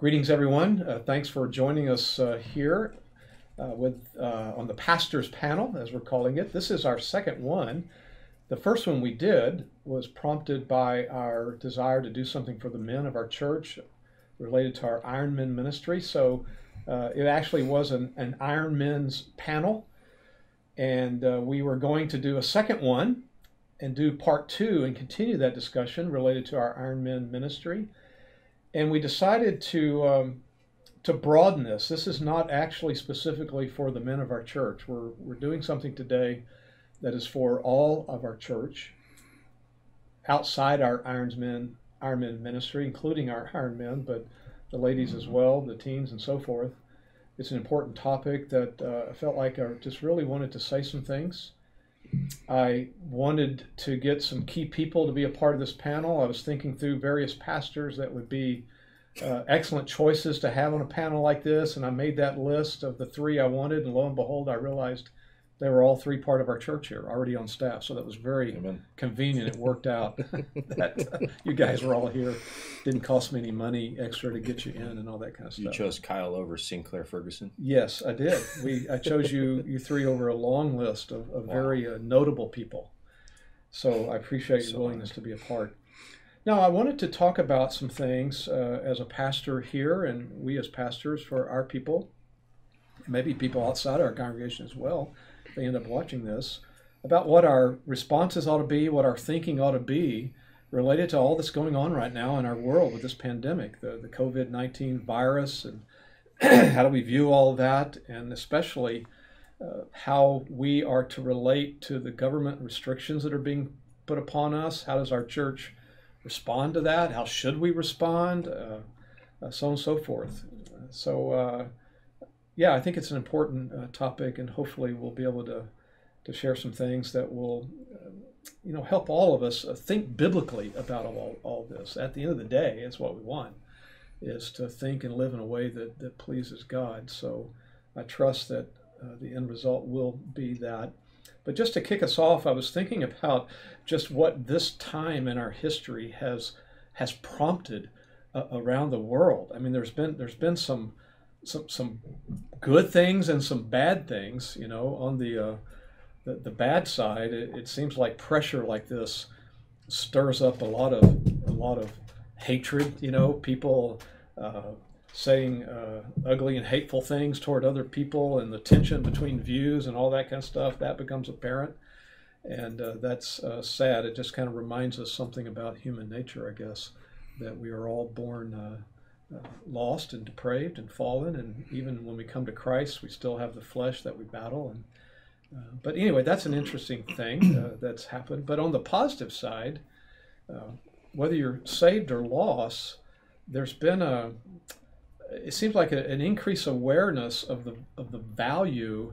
Greetings, everyone. Uh, thanks for joining us uh, here uh, with uh, on the pastors panel, as we're calling it. This is our second one. The first one we did was prompted by our desire to do something for the men of our church related to our Iron Men ministry. So uh, it actually was an, an Iron Men's panel, and uh, we were going to do a second one and do part two and continue that discussion related to our Iron Men ministry and we decided to um, to broaden this. This is not actually specifically for the men of our church. We're we're doing something today that is for all of our church, outside our Irons Men Iron Men ministry, including our Iron Men, but the ladies as well, the teens and so forth. It's an important topic that uh, I felt like I just really wanted to say some things. I wanted to get some key people to be a part of this panel. I was thinking through various pastors that would be uh, excellent choices to have on a panel like this, and I made that list of the three I wanted, and lo and behold, I realized they were all three part of our church here, already on staff. So that was very Amen. convenient. It worked out that uh, you guys were all here. Didn't cost me any money extra to get you in and all that kind of stuff. You chose Kyle over Sinclair Ferguson. Yes, I did. We I chose you you three over a long list of, of wow. very uh, notable people. So I appreciate your so willingness to be a part. Now, I wanted to talk about some things uh, as a pastor here, and we as pastors for our people, maybe people outside our congregation as well they end up watching this, about what our responses ought to be, what our thinking ought to be related to all that's going on right now in our world with this pandemic, the, the COVID 19 virus, and how do we view all that, and especially uh, how we are to relate to the government restrictions that are being put upon us. How does our church respond to that? How should we respond? Uh, uh, so on and so forth. So, uh, yeah, I think it's an important uh, topic, and hopefully we'll be able to to share some things that will, uh, you know, help all of us uh, think biblically about all, all this. At the end of the day, it's what we want, is to think and live in a way that, that pleases God. So I trust that uh, the end result will be that. But just to kick us off, I was thinking about just what this time in our history has has prompted uh, around the world. I mean, there's been there's been some some some good things and some bad things. You know, on the uh, the, the bad side, it, it seems like pressure like this stirs up a lot of a lot of hatred. You know, people uh, saying uh, ugly and hateful things toward other people, and the tension between views and all that kind of stuff that becomes apparent, and uh, that's uh, sad. It just kind of reminds us something about human nature, I guess, that we are all born lost and depraved and fallen, and even when we come to Christ, we still have the flesh that we battle. And uh, but anyway, that's an interesting thing uh, that's happened. But on the positive side, uh, whether you're saved or lost, there's been a it seems like a, an increased awareness of the of the value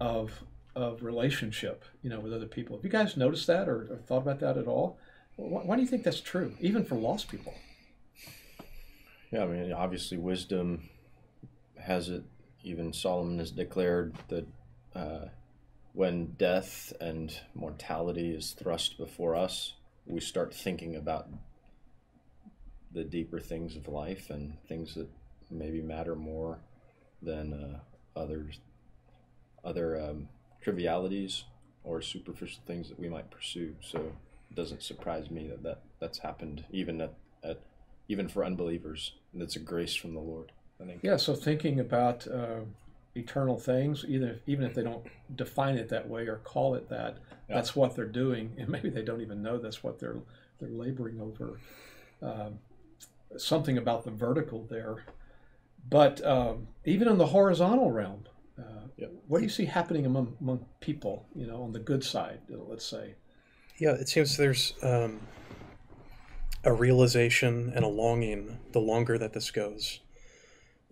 of of relationship, you know, with other people. Have you guys noticed that or, or thought about that at all? Why, why do you think that's true, even for lost people? Yeah, I mean, obviously, wisdom has it. Even Solomon has declared that uh, when death and mortality is thrust before us, we start thinking about the deeper things of life and things that maybe matter more than uh, others, other um, trivialities or superficial things that we might pursue. So it doesn't surprise me that, that that's happened even at, at even for unbelievers. And it's a grace from the Lord. I think. Yeah. So thinking about uh, eternal things, even if, even if they don't define it that way or call it that, yeah. that's what they're doing, and maybe they don't even know that's what they're they're laboring over. Um, something about the vertical there, but um, even in the horizontal realm, uh, yep. what do you see happening among among people? You know, on the good side, let's say. Yeah, it seems there's um, a realization and a longing the longer that this goes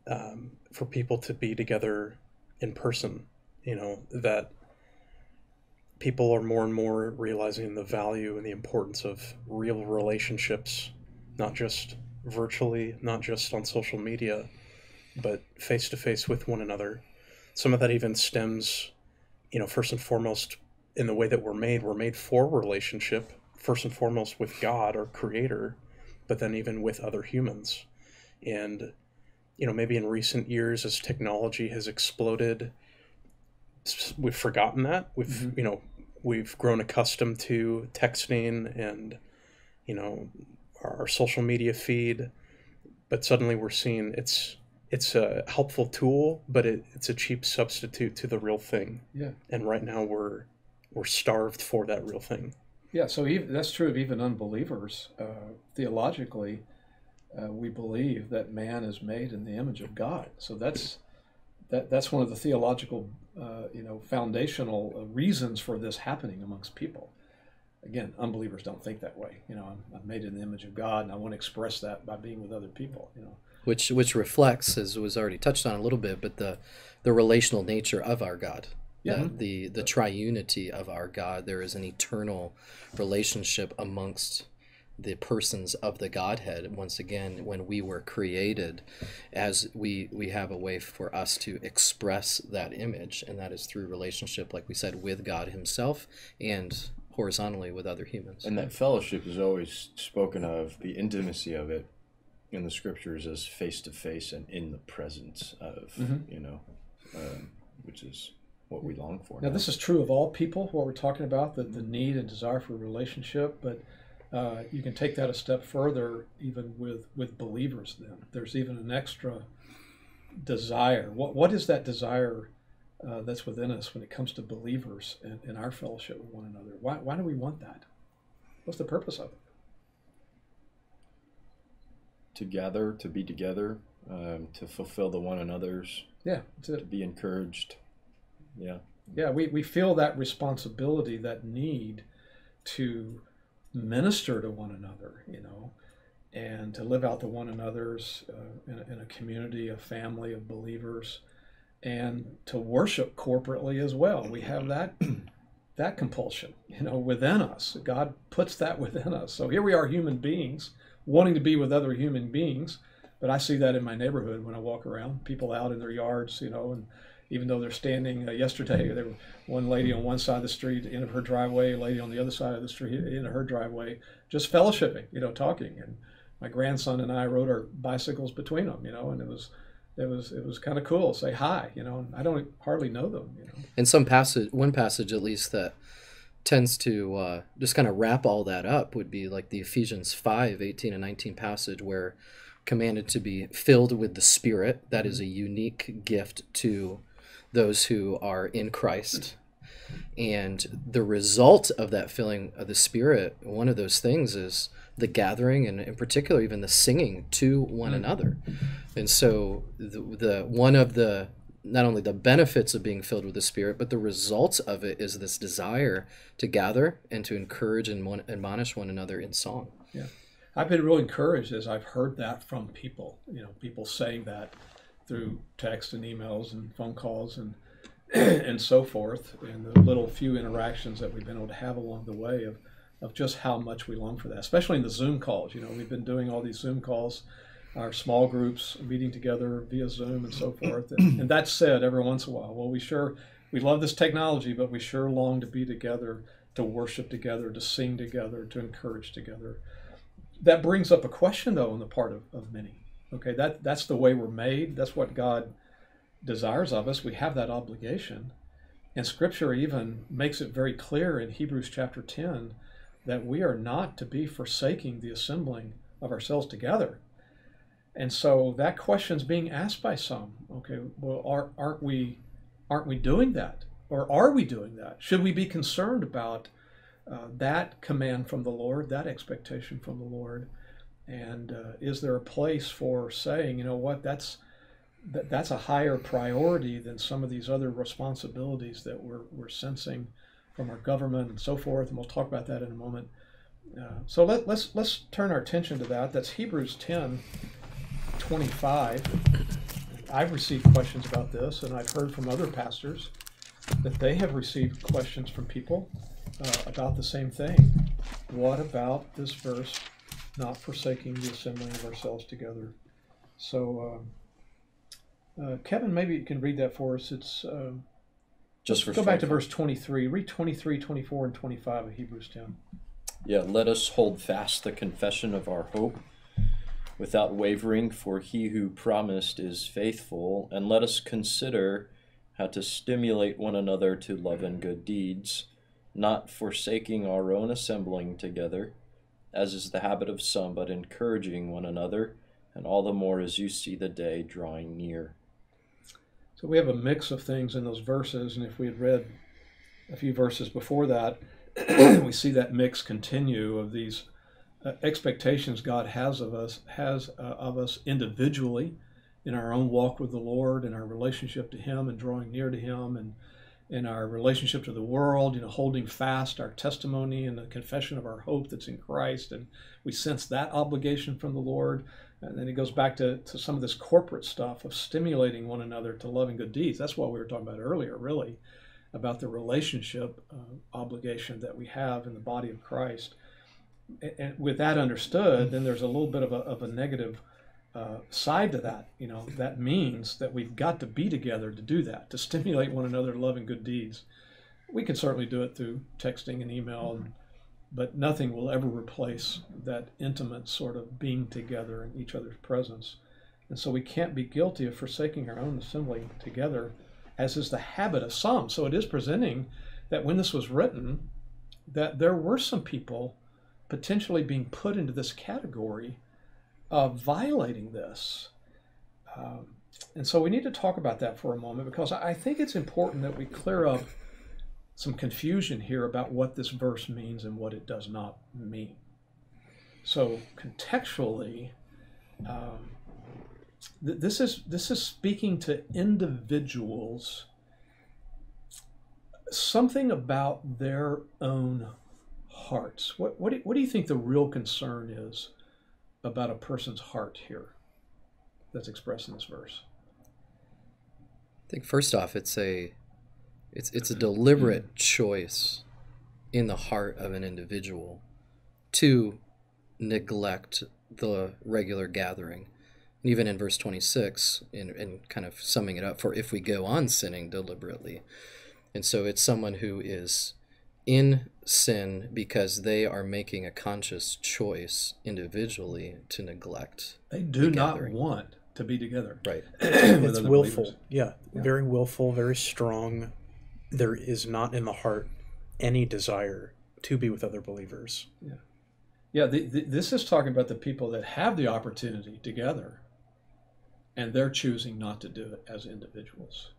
um, for people to be together in person you know that people are more and more realizing the value and the importance of real relationships not just virtually not just on social media but face to face with one another. Some of that even stems you know first and foremost in the way that we're made. We're made for relationship first and foremost with God, or creator, but then even with other humans. And you know, maybe in recent years as technology has exploded, we've forgotten that. We've, mm-hmm. you know, we've grown accustomed to texting and, you know, our, our social media feed, but suddenly we're seeing it's it's a helpful tool, but it, it's a cheap substitute to the real thing. Yeah. And right now we're we're starved for that real thing. Yeah. So even, that's true of even unbelievers. Uh, theologically, uh, we believe that man is made in the image of God. So that's that that's one of the theological, uh, you know, foundational uh, reasons for this happening amongst people. Again, unbelievers don't think that way. You know, I'm, I'm made in the image of God, and I want to express that by being with other people. You know which which reflects, as was already touched on a little bit, but the the relational nature of our God. Yeah. The, the the triunity of our God. There is an eternal relationship amongst the persons of the Godhead. Once again, when we were created, as we we have a way for us to express that image, and that is through relationship, like we said, with God Himself and horizontally with other humans. And that fellowship is always spoken of, the intimacy of it in the scriptures as face to face and in the presence of, mm-hmm. you know, um, which is what we long for. Now, now, this is true of all people, what we're talking about, the, the need and desire for relationship, but uh, you can take that a step further even with, with believers then. There's even an extra desire. What, what is that desire uh, that's within us when it comes to believers and, and our fellowship with one another? Why, why do we want that? What's the purpose of it? together, to be together, um, to fulfill the one another's. Yeah, to be encouraged. Yeah. Yeah, we, we feel that responsibility, that need to minister to one another, you know, and to live out the one another's uh, in, a, in a community, a family of believers, and to worship corporately as well. We have that that compulsion, you know, within us. God puts that within us. So here we are, human beings, wanting to be with other human beings. But I see that in my neighborhood when I walk around, people out in their yards, you know, and even though they're standing. Uh, yesterday, there was one lady on one side of the street, end of her driveway, a lady on the other side of the street, end of her driveway, just fellowshipping, you know, talking. And my grandson and I rode our bicycles between them, you know, and it was it was it was kind of cool. Say hi, you know. And I don't hardly know them, you know. And some passage, one passage at least that tends to uh, just kind of wrap all that up would be like the Ephesians 5 18 and 19 passage where commanded to be filled with the Spirit. That is a unique gift to those who are in Christ. And the result of that filling of the Spirit, one of those things is the gathering and in particular even the singing to one mm. another. And so the, the one of the not only the benefits of being filled with the Spirit, but the results of it is this desire to gather and to encourage and one, admonish one another in song. Yeah. I've been really encouraged as I've heard that from people, you know, people saying that through text and emails and phone calls and and so forth, and the little few interactions that we've been able to have along the way of, of just how much we long for that, especially in the Zoom calls. You know, we've been doing all these Zoom calls our small groups meeting together via Zoom and so forth. And, and that said, every once in a while, well, we sure we love this technology, but we sure long to be together, to worship together, to sing together, to encourage together. That brings up a question, though, on the part of, of many. Okay, that that's the way we're made. That's what God desires of us. We have that obligation. And Scripture even makes it very clear in Hebrews chapter 10 that we are not to be forsaking the assembling of ourselves together and so that question's being asked by some. Okay, well, are, aren't we aren't we doing that, or are we doing that? Should we be concerned about uh, that command from the Lord, that expectation from the Lord? And uh, is there a place for saying, you know what, that's that, that's a higher priority than some of these other responsibilities that we're, we're sensing from our government and so forth? And we'll talk about that in a moment. Uh, so let, let's let's turn our attention to that. That's Hebrews 10, 25, I've received questions about this, and I've heard from other pastors that they have received questions from people uh, about the same thing. What about this verse, not forsaking the assembling of ourselves together? So, uh, uh, Kevin, maybe you can read that for us. It's uh, just for go back to verse 23. Read 23, 24, and 25 of Hebrews 10. Yeah, let us hold fast the confession of our hope without wavering, for he who promised is faithful. And let us consider how to stimulate one another to love and good deeds, not forsaking our own assembling together, as is the habit of some, but encouraging one another, and all the more as you see the day drawing near. So we have a mix of things in those verses, and if we had read a few verses before that, we see that mix continue of these uh, expectations God has of us has uh, of us individually in our own walk with the Lord and our relationship to Him and drawing near to Him and in our relationship to the world, you know, holding fast our testimony and the confession of our hope that's in Christ, and we sense that obligation from the Lord. And then it goes back to, to some of this corporate stuff of stimulating one another to loving good deeds. That's what we were talking about earlier, really, about the relationship uh, obligation that we have in the body of Christ and with that understood, then there's a little bit of a, of a negative uh, side to that. You know, that means that we've got to be together to do that, to stimulate one another to love and good deeds. We can certainly do it through texting and email, and, but nothing will ever replace that intimate sort of being together in each other's presence. And so we can't be guilty of forsaking our own assembly together, as is the habit of some. So it is presenting that when this was written, that there were some people potentially being put into this category of violating this. Um, and so we need to talk about that for a moment because I think it's important that we clear up some confusion here about what this verse means and what it does not mean. So contextually, um, th- this is this is speaking to individuals something about their own hearts. What, what, do, what do you think the real concern is about a person's heart here that's expressed in this verse? I think first off, it's a it's it's a deliberate choice in the heart of an individual to neglect the regular gathering. And even in verse 26, in, in kind of summing it up, for if we go on sinning deliberately. And so it's someone who is in sin because they are making a conscious choice individually to neglect. They do the not want to be together. Right. it's willful. Yeah, yeah, very willful, very strong. There is not in the heart any desire to be with other believers. Yeah. Yeah, the, the, this is talking about the people that have the opportunity together and they're choosing not to do it as individuals.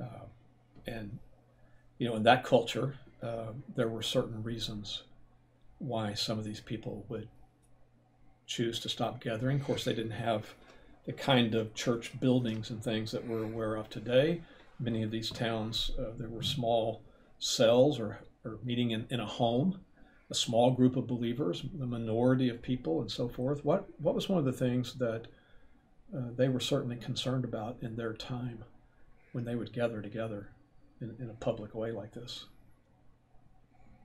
Uh, and, you know, in that culture, uh, there were certain reasons why some of these people would choose to stop gathering. Of course, they didn't have the kind of church buildings and things that we're aware of today. Many of these towns, uh, there were small cells or, or meeting in, in a home, a small group of believers, the minority of people, and so forth. What, what was one of the things that uh, they were certainly concerned about in their time when they would gather together in, in a public way like this?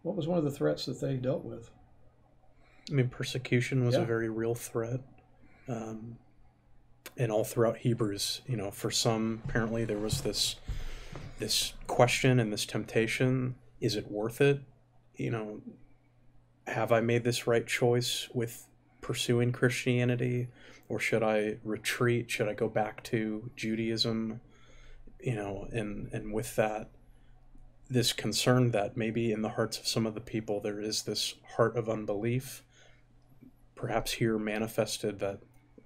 What was one of the threats that they dealt with? I mean, persecution was yeah. a very real threat. Um, and all throughout Hebrews, you know, for some, apparently there was this this question and this temptation: Is it worth it? You know, have I made this right choice with pursuing Christianity, or should I retreat? Should I go back to Judaism? You know, and and with that, this concern that maybe in the hearts of some of the people there is this heart of unbelief, perhaps here manifested that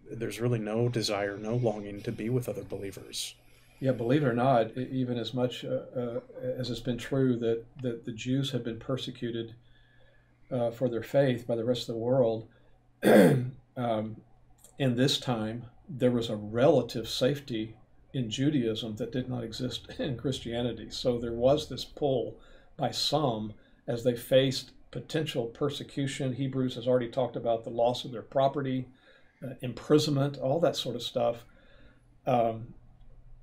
there's really no desire, no longing to be with other believers. Yeah, believe it or not, even as much uh, uh, as it's been true that, that the Jews have been persecuted uh, for their faith by the rest of the world, um, in this time there was a relative safety in Judaism that did not exist in Christianity. So there was this pull by some as they faced potential persecution. Hebrews has already talked about the loss of their property, uh, imprisonment, all that sort of stuff. Um,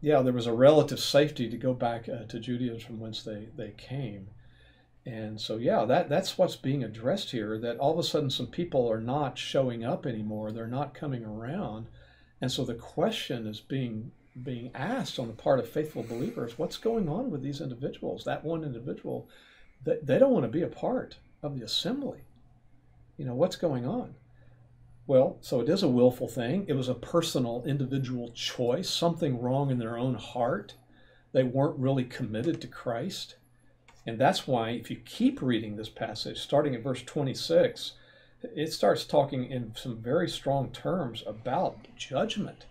yeah, there was a relative safety to go back uh, to Judaism from whence they, they came. And so, yeah, that, that's what's being addressed here that all of a sudden some people are not showing up anymore. They're not coming around. And so the question is being being asked on the part of faithful believers what's going on with these individuals that one individual that they don't want to be a part of the assembly you know what's going on Well, so it is a willful thing. It was a personal, individual choice, something wrong in their own heart. They weren't really committed to Christ. And that's why, if you keep reading this passage, starting at verse 26, it starts talking in some very strong terms about judgment.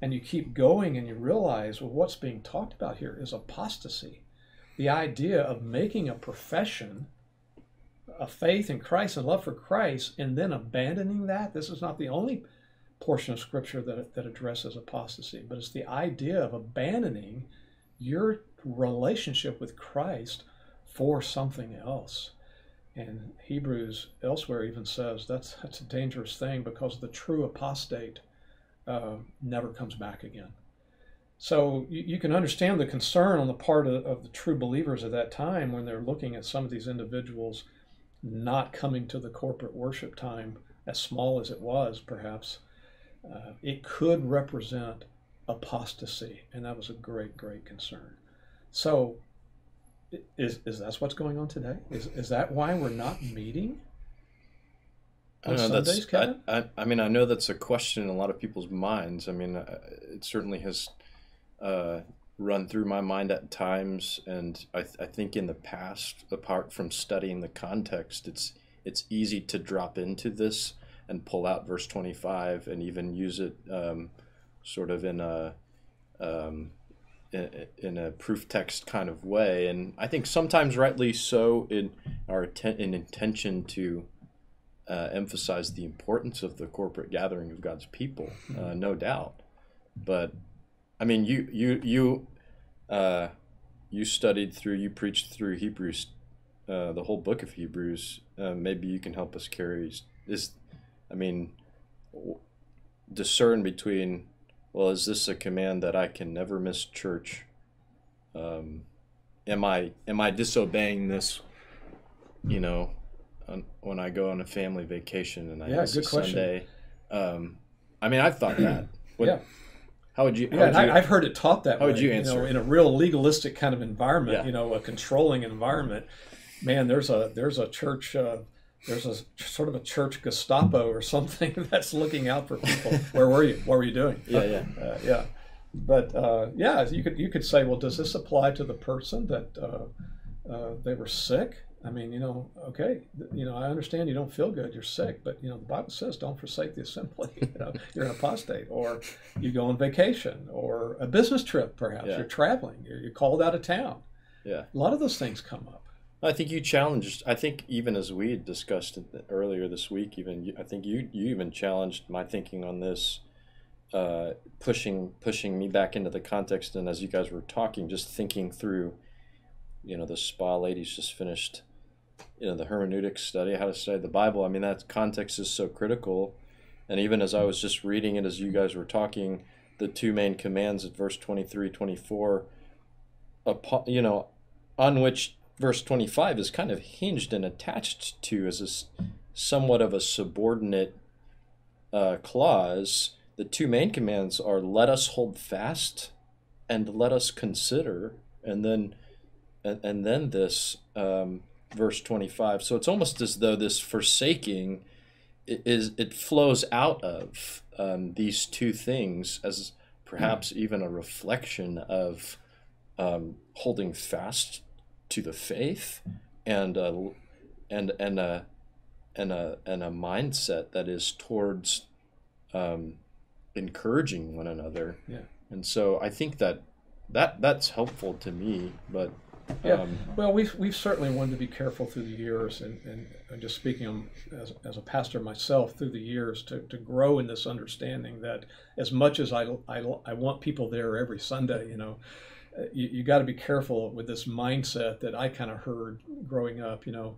And you keep going and you realize, well, what's being talked about here is apostasy. The idea of making a profession a faith in Christ and love for Christ and then abandoning that. This is not the only portion of Scripture that, that addresses apostasy, but it's the idea of abandoning your relationship with Christ for something else. And Hebrews elsewhere even says that's, that's a dangerous thing because the true apostate uh, never comes back again. So you, you, can understand the concern on the part of, of the true believers at that time when they're looking at some of these individuals not coming to the corporate worship time, as small as it was, perhaps, uh, it could represent apostasy, and that was a great, great concern. So, is is that what's going on today? Is is that why we're not meeting? On know, Sundays, Kevin? I, I, I, mean, I know that's a question in a lot of people's minds. I mean, uh, it certainly has uh, run through my mind at times, and I, I think in the past, apart from studying the context, it's it's easy to drop into this and pull out verse 25 and even use it um, sort of in a um, in, a proof text kind of way and i think sometimes rightly so in our atten- in intention to uh, emphasize the importance of the corporate gathering of god's people uh, mm-hmm. no doubt but I mean, you you you uh, you studied through, you preached through Hebrews, uh, the whole book of Hebrews. Uh, maybe you can help us carry this. I mean, discern between. Well, is this a command that I can never miss church? Um, am I am I disobeying this? You know, on, when I go on a family vacation and I yeah, good Sunday. Um, I mean, I've thought that. What, yeah. How would you? How yeah, would you, I, have heard it taught that. How way, would you answer? You know, in a real legalistic kind of environment, yeah. you know, a controlling environment. Man, there's a there's a church. Uh, there's a sort of a church Gestapo or something that's looking out for people. Where were you? What were you doing? Yeah, yeah, uh, yeah. But uh, yeah, you could you could say, well, does this apply to the person that uh, uh, they were sick? I mean, you know, okay, you know, I understand you don't feel good, you're sick, but you know, the Bible says don't forsake the assembly. You know, you're an apostate, or you go on vacation, or a business trip, perhaps yeah. you're traveling, you're, you're called out of town. Yeah, a lot of those things come up. I think you challenged. I think even as we discussed earlier this week, even I think you you even challenged my thinking on this, uh, pushing pushing me back into the context. And as you guys were talking, just thinking through, you know, the spa ladies just finished you know the hermeneutics study how to study the bible. I mean that context is so critical. And even as i was just reading it as you guys were talking the two main commands at verse 23 24 upon, you know on which verse 25 is kind of hinged and attached to as a somewhat of a subordinate uh, clause the two main commands are let us hold fast and let us consider and then and, and then this um, verse 25. So it's almost as though this forsaking is it flows out of um, these two things as perhaps mm. even a reflection of um, holding fast to the faith and a, and and a and a and a mindset that is towards um, encouraging one another. Yeah. And so I think that that that's helpful to me, but yeah. Um, well, we've, we've certainly wanted to be careful through the years, and, and, and just speaking as, as a pastor myself through the years, to, to grow in this understanding that as much as I, I, I want people there every Sunday, you know, uh, you, you got to be careful with this mindset that I kind of heard growing up, you know,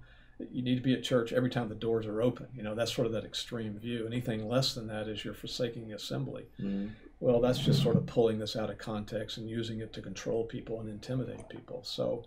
you need to be at church every time the doors are open. You know, that's sort of that extreme view. Anything less than that is you're forsaking the assembly. Mm-hmm. Well, that's just sort of pulling this out of context and using it to control people and intimidate people. So,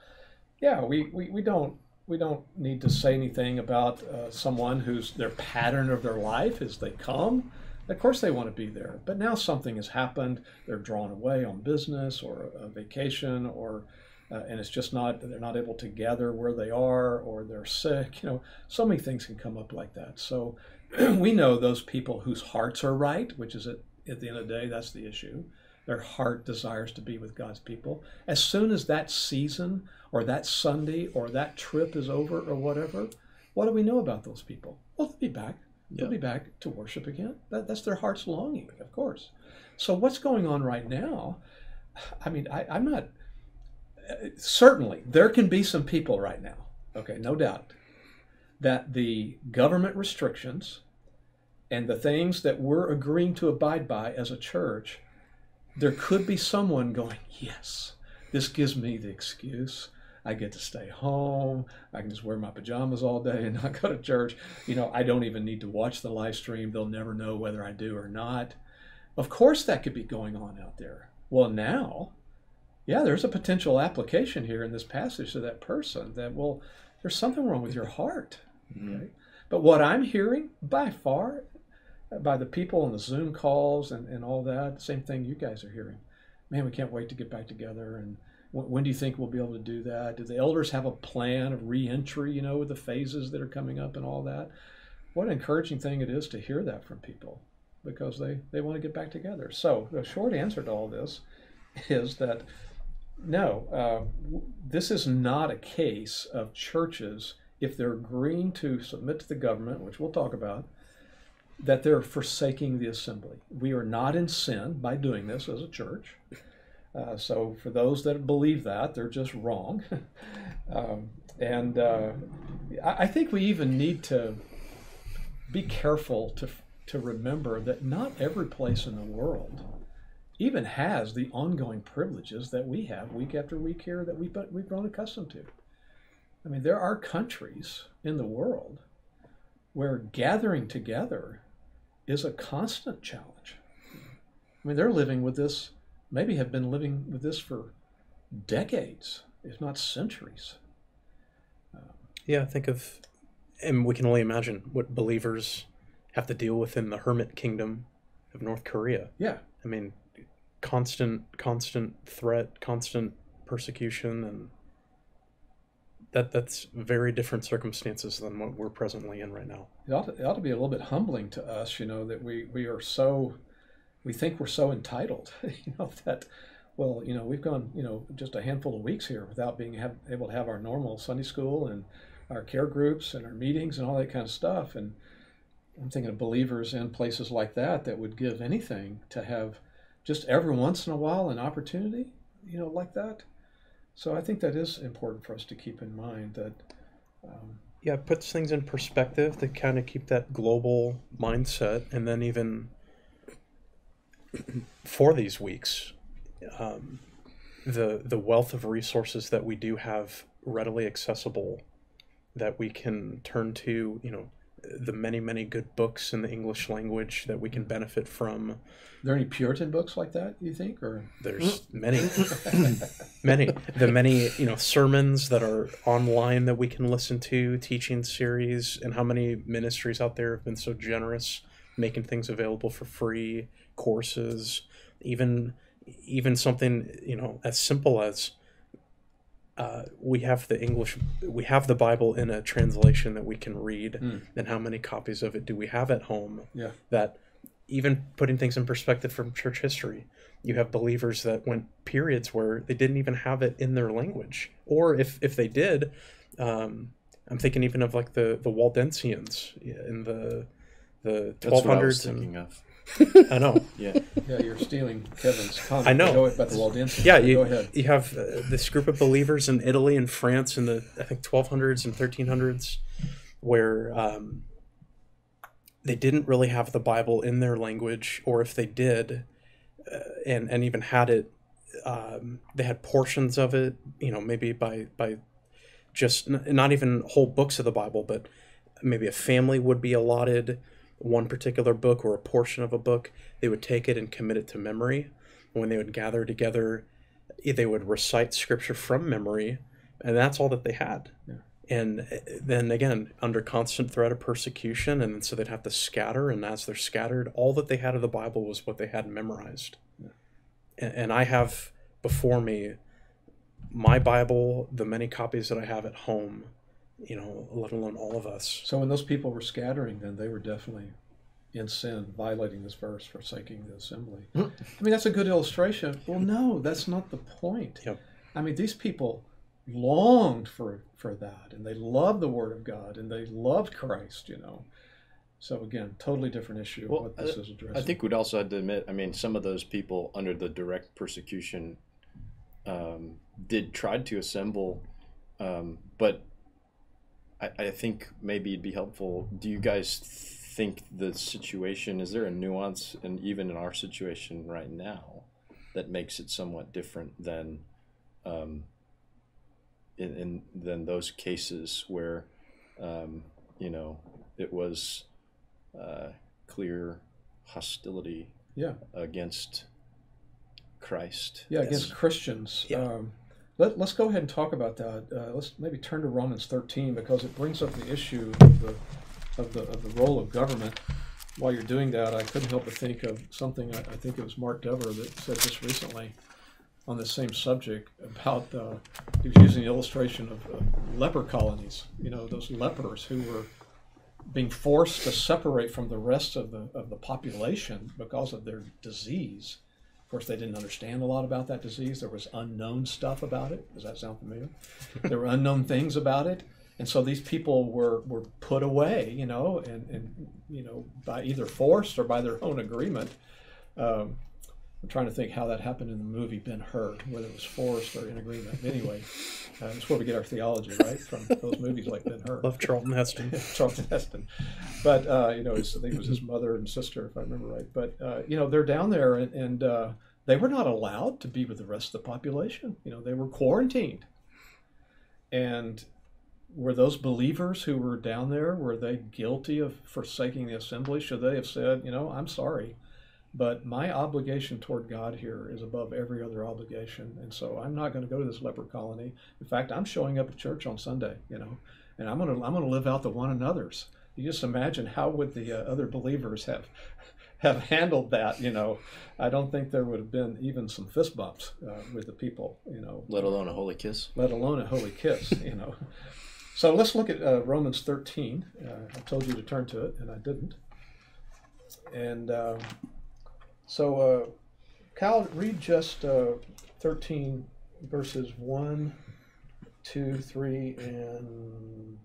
yeah, we, we, we don't we don't need to say anything about uh, someone whose their pattern of their life is they come. Of course, they want to be there, but now something has happened. They're drawn away on business or a vacation or uh, and it's just not they're not able to gather where they are or they're sick you know so many things can come up like that so we know those people whose hearts are right which is at, at the end of the day that's the issue. Their heart desires to be with god's people. As soon as that season or that sunday or that trip is over or whatever what do we know about those people? Well they'll be back. They'll Yeah. be back to worship again. That, that's their heart's longing of course. So what's going on right now i mean I, i'm not certainly there can be some people right now okay no doubt that the government restrictions and the things that we're agreeing to abide by as a church there could be someone going yes this gives me the excuse. I get to stay home. I can just wear my pajamas all day and not go to church. You know i don't even need to watch the live stream. They'll never know whether i do or not. Of course that could be going on out there. Well now yeah, there's a potential application here in this passage to that person that, well, there's something wrong with your heart. Mm-hmm. Okay? But what I'm hearing by far, by the people and the Zoom calls and, and all that, same thing you guys are hearing. Man, we can't wait to get back together. And when, when do you think we'll be able to do that? Do the elders have a plan of reentry, you know, with the phases that are coming up and all that? What an encouraging thing it is to hear that from people because they, they want to get back together. So the short answer to all this is that no, uh, w- this is not a case of churches, if they're agreeing to submit to the government, which we'll talk about, that they're forsaking the assembly. We are not in sin by doing this as a church. Uh, so, for those that believe that, they're just wrong. um, and uh, I, I think we even need to be careful to, to remember that not every place in the world even has the ongoing privileges that we have week after week here that we've, we've grown accustomed to. I mean, there are countries in the world where gathering together is a constant challenge. I mean, they're living with this, maybe have been living with this for decades, if not centuries. Yeah, think of, and we can only imagine what believers have to deal with in the hermit kingdom of North Korea. Yeah, I mean, constant, constant threat, constant persecution, and that that's very different circumstances than what we're presently in right now. it ought, to, it ought to be a little bit humbling to us, you know, that we, we are so, we think we're so entitled, you know, that, well, you know, we've gone, you know, just a handful of weeks here without being have, able to have our normal Sunday school and our care groups and our meetings and all that kind of stuff. And I'm thinking of believers in places like that that would give anything to have just every once in a while an opportunity, you know, like that. So I think that is important for us to keep in mind that um, Yeah, it puts things in perspective to kind of keep that global mindset, and then even for these weeks, um, the the wealth of resources that we do have readily accessible, that we can turn to, you know, the many many good books in the English language that we can benefit from. Are there any Puritan books like that, you think? Or There's mm. many, many, the many, you know, sermons that are online that we can listen to, teaching series, and how many ministries out there have been so generous, making things available for free, courses, even, even something, you know, as simple as uh, we have the English, we have the Bible in a translation that we can read, Mm. and how many copies of it do we have at home? Yeah. That even putting things in perspective from church history, you have believers that went periods where they didn't even have it in their language, or if if they did, um, I'm thinking even of like the the Waldensians in the the That's what I was 1200s. And, thinking of. I know. Yeah. yeah, you're stealing Kevin's comment. I know. Go about the Waldensians. Yeah, Go you, ahead. you have uh, this group of believers in Italy and France in the I think 1200s and 1300s, where um, they didn't really have the Bible in their language, or if they did, uh, and and even had it, um, they had portions of it. You know, maybe by by just n- not even whole books of the Bible, but maybe a family would be allotted one particular book or a portion of a book. They would take it and commit it to memory. When they would gather together, eh, they would recite scripture from memory, and that's all that they had. Yeah. And eh, then again, under constant threat of persecution, and so they'd have to scatter. And as they're scattered, all that they had of the Bible was what they had memorized. And, and I have before me my Bible, the many copies that I have at home, you know, let alone all of us. So when those people were scattering, then they were definitely in sin, violating this verse, forsaking the assembly. I mean, that's a good illustration. Well, no, that's not the point. Yep. I mean, these people longed for for that, and they loved the Word of God, and they loved Christ. You know. So again, totally different issue. Well, what this is addressing. I think we'd also have to admit, I mean, some of those people under the direct persecution um, did try to assemble, um, but I, I think maybe it'd be helpful. Do you guys think the situation is there a nuance, and even in our situation right now, that makes it somewhat different than um, in, in than those cases where um, you know it was uh, clear hostility yeah, against Christ. yeah, against Christians. Yeah. Um, let, let's go ahead and talk about that. Uh, let's maybe turn to Romans 13 because it brings up the issue of the of the of the role of government. While you're doing that, I couldn't help but think of something. I, I think it was Mark Dever that said this recently on the same subject about uh, he was using the illustration of, of leper colonies. You know, those lepers who were being forced to separate from the rest of the of the population because of their disease. Of course, they didn't understand a lot about that disease. There was unknown stuff about it. Does that sound familiar? there were unknown things about it, and so these people were were put away. You know, and and you know by either forced or by their own agreement. Um, I'm trying to think how that happened in the movie Ben Hur, whether it was forced or in agreement. Anyway, uh, that's where we get our theology, right? From those movies like Ben Hur. Love Charlton Heston. Charlton Heston. But uh, you know, his, I think it was his mother and sister, if I remember right. But uh, you know, they're down there, and, and uh, they were not allowed to be with the rest of the population. You know, they were quarantined. And were those believers who were down there were they guilty of forsaking the assembly? Should they have said, you know, I'm sorry, but my obligation toward God here is above every other obligation, and so I'm not going to go to this leper colony. In fact, I'm showing up at church on Sunday, you know, and I'm going to I'm going to live out the one another's. You just imagine how would the uh, other believers have have handled that? You know, I don't think there would have been even some fist bumps uh, with the people. You know, Let alone a holy kiss. let alone a holy kiss. You know. So let's look at uh, Romans 13. Uh, I told you to turn to it, and I didn't. And um, so, uh, Cal, read just uh, 13 verses 1, 2, 3, and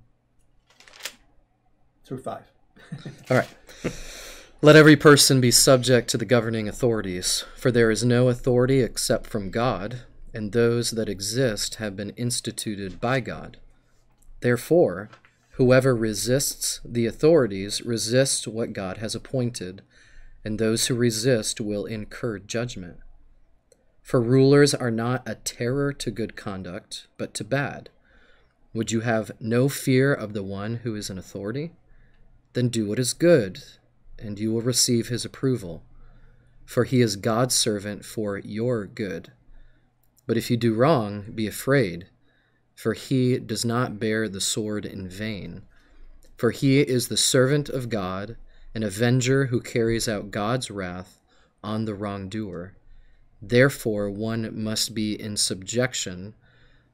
through 5. All right. Let every person be subject to the governing authorities, for there is no authority except from God, and those that exist have been instituted by God. Therefore, whoever resists the authorities resists what God has appointed, and those who resist will incur judgment. For rulers are not a terror to good conduct, but to bad. Would you have no fear of the one who is in authority? Then do what is good, and you will receive his approval. For he is God's servant for your good. But if you do wrong, be afraid, for he does not bear the sword in vain. For he is the servant of God, an avenger who carries out God's wrath on the wrongdoer. Therefore, one must be in subjection,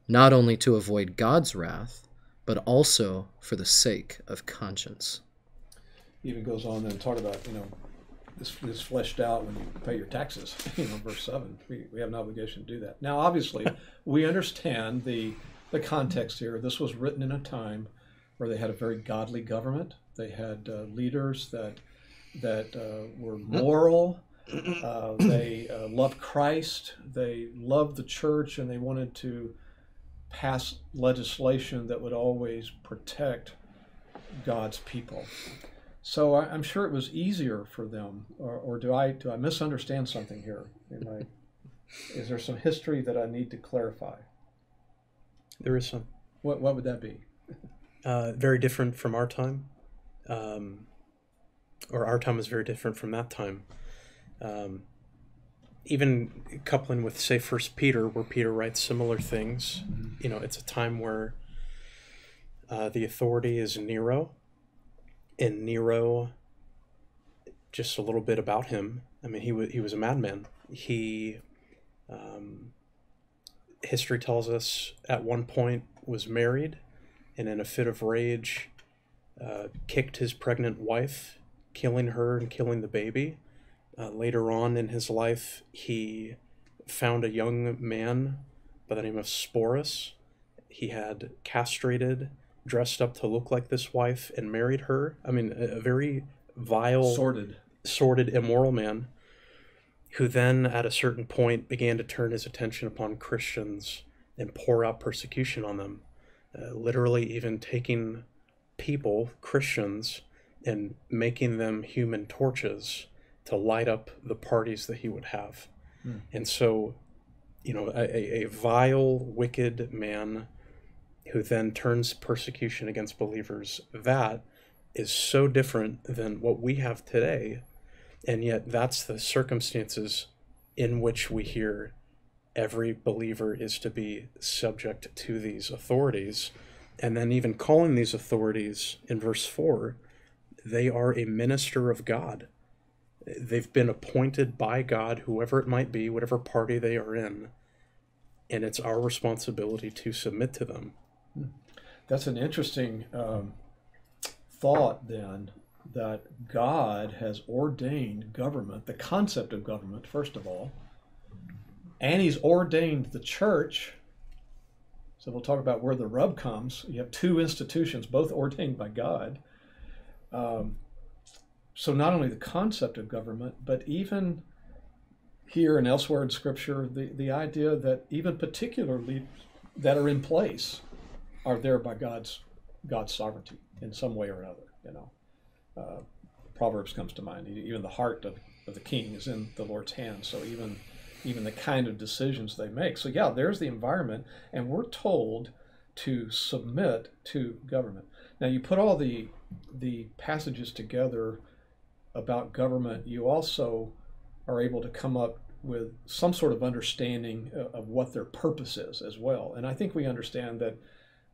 not only to avoid God's wrath, but also for the sake of conscience. even goes on and talk about you know this is fleshed out when you pay your taxes you know verse 7 we, we have an obligation to do that now obviously we understand the the context here this was written in a time where they had a very godly government they had uh, leaders that that uh, were moral uh, they uh, loved christ they loved the church and they wanted to pass legislation that would always protect god's people so I, I'm sure it was easier for them, or, or do I do I misunderstand something here? Am I, is there some history that I need to clarify? There is some. What what would that be? Uh, very different from our time. Um, or our time is very different from that time. Um, even coupling with, say, First Peter, where Peter writes similar things. You know, it's a time where uh, the authority is Nero, and Nero. Just a little bit about him. I mean, he was he was a madman. He um, history tells us at one point was married and in a fit of rage uh, kicked his pregnant wife, killing her and killing the baby. Uh, later on in his life, he found a young man by the name of Sporus. He had castrated, dressed up to look like this wife, and married her. I mean, a, a very vile, Sorted. sordid, immoral man who then, at a certain point, began to turn his attention upon Christians and pour out persecution on them, uh, literally, even taking people, Christians, and making them human torches to light up the parties that he would have. Hmm. And so, you know, a, a, a vile, wicked man who then turns persecution against believers, that is so different than what we have today. And yet, that's the circumstances in which we hear every believer is to be subject to these authorities. And then, even calling these authorities in verse 4, they are a minister of God. They've been appointed by God, whoever it might be, whatever party they are in. And it's our responsibility to submit to them. That's an interesting um, thought, then, that God has ordained government, the concept of government, first of all, and He's ordained the church. So we'll talk about where the rub comes. You have two institutions, both ordained by God. Um, so not only the concept of government, but even here and elsewhere in Scripture, the, the idea that even particularly that are in place are there by God's God's sovereignty in some way or another. You know, uh, Proverbs comes to mind. Even the heart of, of the king is in the Lord's hand. So even even the kind of decisions they make. So yeah, there's the environment, and we're told to submit to government. Now you put all the the passages together about government. You also are able to come up with some sort of understanding uh, of what their purpose is as well. And I think we understand that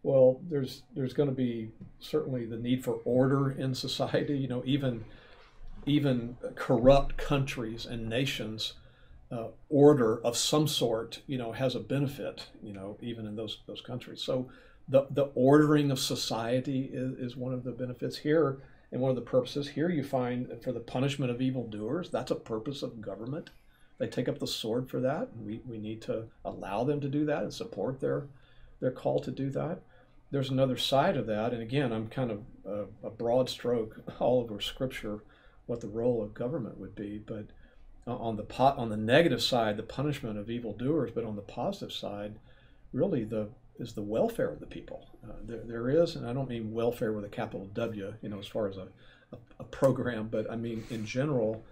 well, there's there's going to be certainly the need for order in society. You know, even even corrupt countries and nations, uh, order of some sort, you know, has a benefit. You know, even in those those countries. So the the ordering of society is, is one of the benefits here, and one of the purposes here you find for the punishment of evildoers. That's a purpose of government. They take up the sword for that. We, we need to allow them to do that and support their their call to do that there's another side of that, and again, I'm kind of a, a, broad stroke all over Scripture what the role of government would be, but on the pot, on the negative side, the punishment of evildoers, but on the positive side, really the is the welfare of the people. Uh, there, there is, and I don't mean welfare with a capital W, you know, as far as a, a, a program, but I mean in general,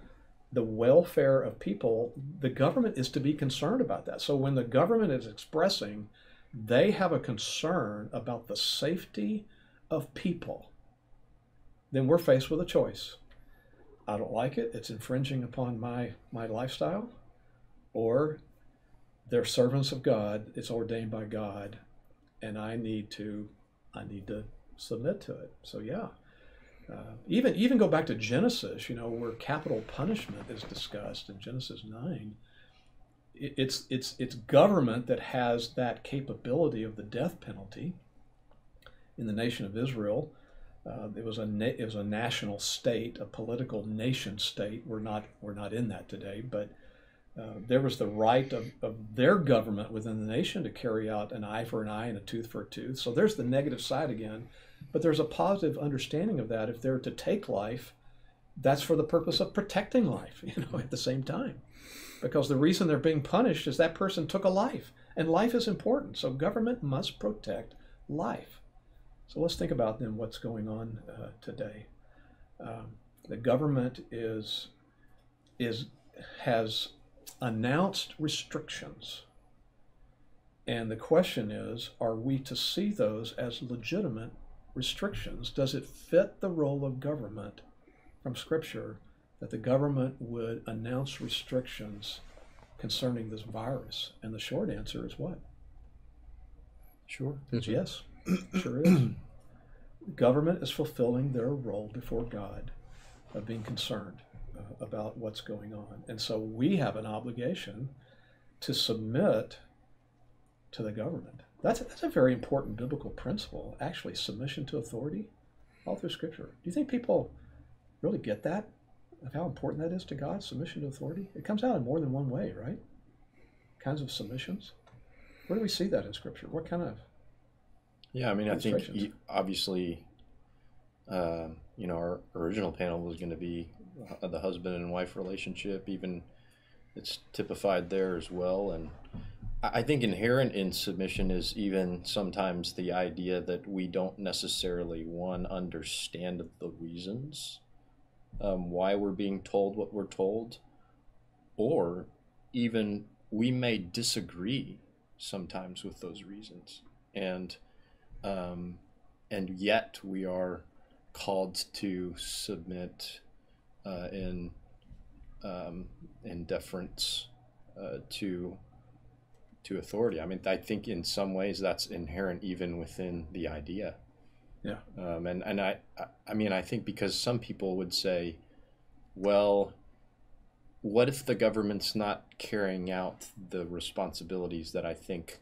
the welfare of people. The government is to be concerned about that. So when the government is expressing they have a concern about the safety of people, then we're faced with a choice. I don't like it, it's infringing upon my, my lifestyle, or they're servants of God, it's ordained by God, and I need to I need to submit to it. So yeah. Uh, even even go back to Genesis, you know, where capital punishment is discussed in Genesis nine it's it's it's government that has that capability of the death penalty in the nation of Israel. Uh, it was a na- it was a national state, a political nation state. We're not we're not in that today, but uh, there was the right of, of their government within the nation to carry out an eye for an eye and a tooth for a tooth. So there's the negative side again, but there's a positive understanding of that. If they're to take life, that's for the purpose of protecting life. You know, at the same time because the reason they're being punished is that person took a life, and life is important. So government must protect life. So let's think about then what's going on uh, today. Um, the government is is has announced restrictions, and the question is: Are we to see those as legitimate restrictions? Does it fit the role of government from Scripture that the government would announce restrictions concerning this virus? And the short answer is what? Sure. It's yes, sure is. Government is fulfilling their role before God of being concerned uh, about what's going on. And so we have an obligation to submit to the government. That's a, that's a very important biblical principle, actually, submission to authority all through Scripture. Do you think people really get that, of how important that is to God, submission to authority? It comes out in more than one way, right? Kinds of submissions. Where do we see that in Scripture? What kind of Yeah, I mean, I think obviously, uh, you know, our original panel was going to be uh, the husband and wife relationship. Even it's typified there as well, and I I think inherent in submission is even sometimes the idea that we don't necessarily one understand the reasons um, why we're being told what we're told, or even we may disagree sometimes with those reasons, and um, and yet we are called to submit uh, in um, in deference uh, to to authority. I mean, I think in some ways that's inherent even within the idea. Yeah. Um, and and I, I I mean I think because some people would say, well, what if the government's not carrying out the responsibilities that I think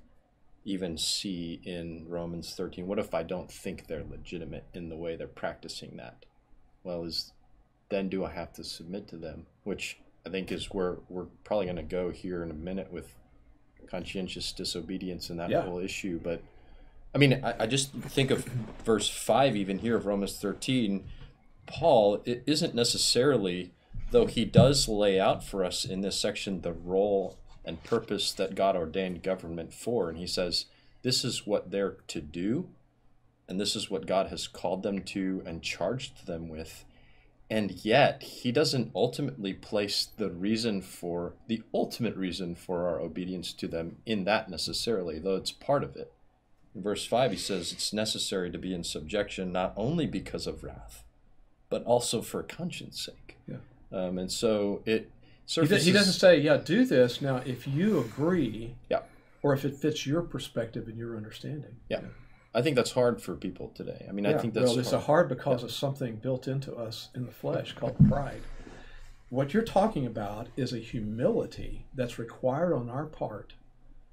even see in Romans 13? What if I don't think they're legitimate in the way they're practicing that? Well, is then do I have to submit to them? Which I think is where we're probably going to go here in a minute with conscientious disobedience and that Yeah. whole issue. But I mean, I, I just think of verse 5 even here of Romans 13. Paul, it isn't necessarily, though he does lay out for us in this section the role and purpose that God ordained government for. And he says, this is what they're to do, and this is what God has called them to and charged them with. And yet, he doesn't ultimately place the reason for, the ultimate reason for our obedience to them in that necessarily, though it's part of it. In verse 5, he says it's necessary to be in subjection not only because of wrath, but also for conscience sake. Yeah. Um, and so it surfaces. he doesn't say, yeah, do this. Now, if you agree, Yeah. or if it fits your perspective and your understanding. Yeah. I think that's hard for people today. I mean, I think that's well, it's a hard because of something built into us in the flesh called pride. What you're talking about is a humility that's required on our part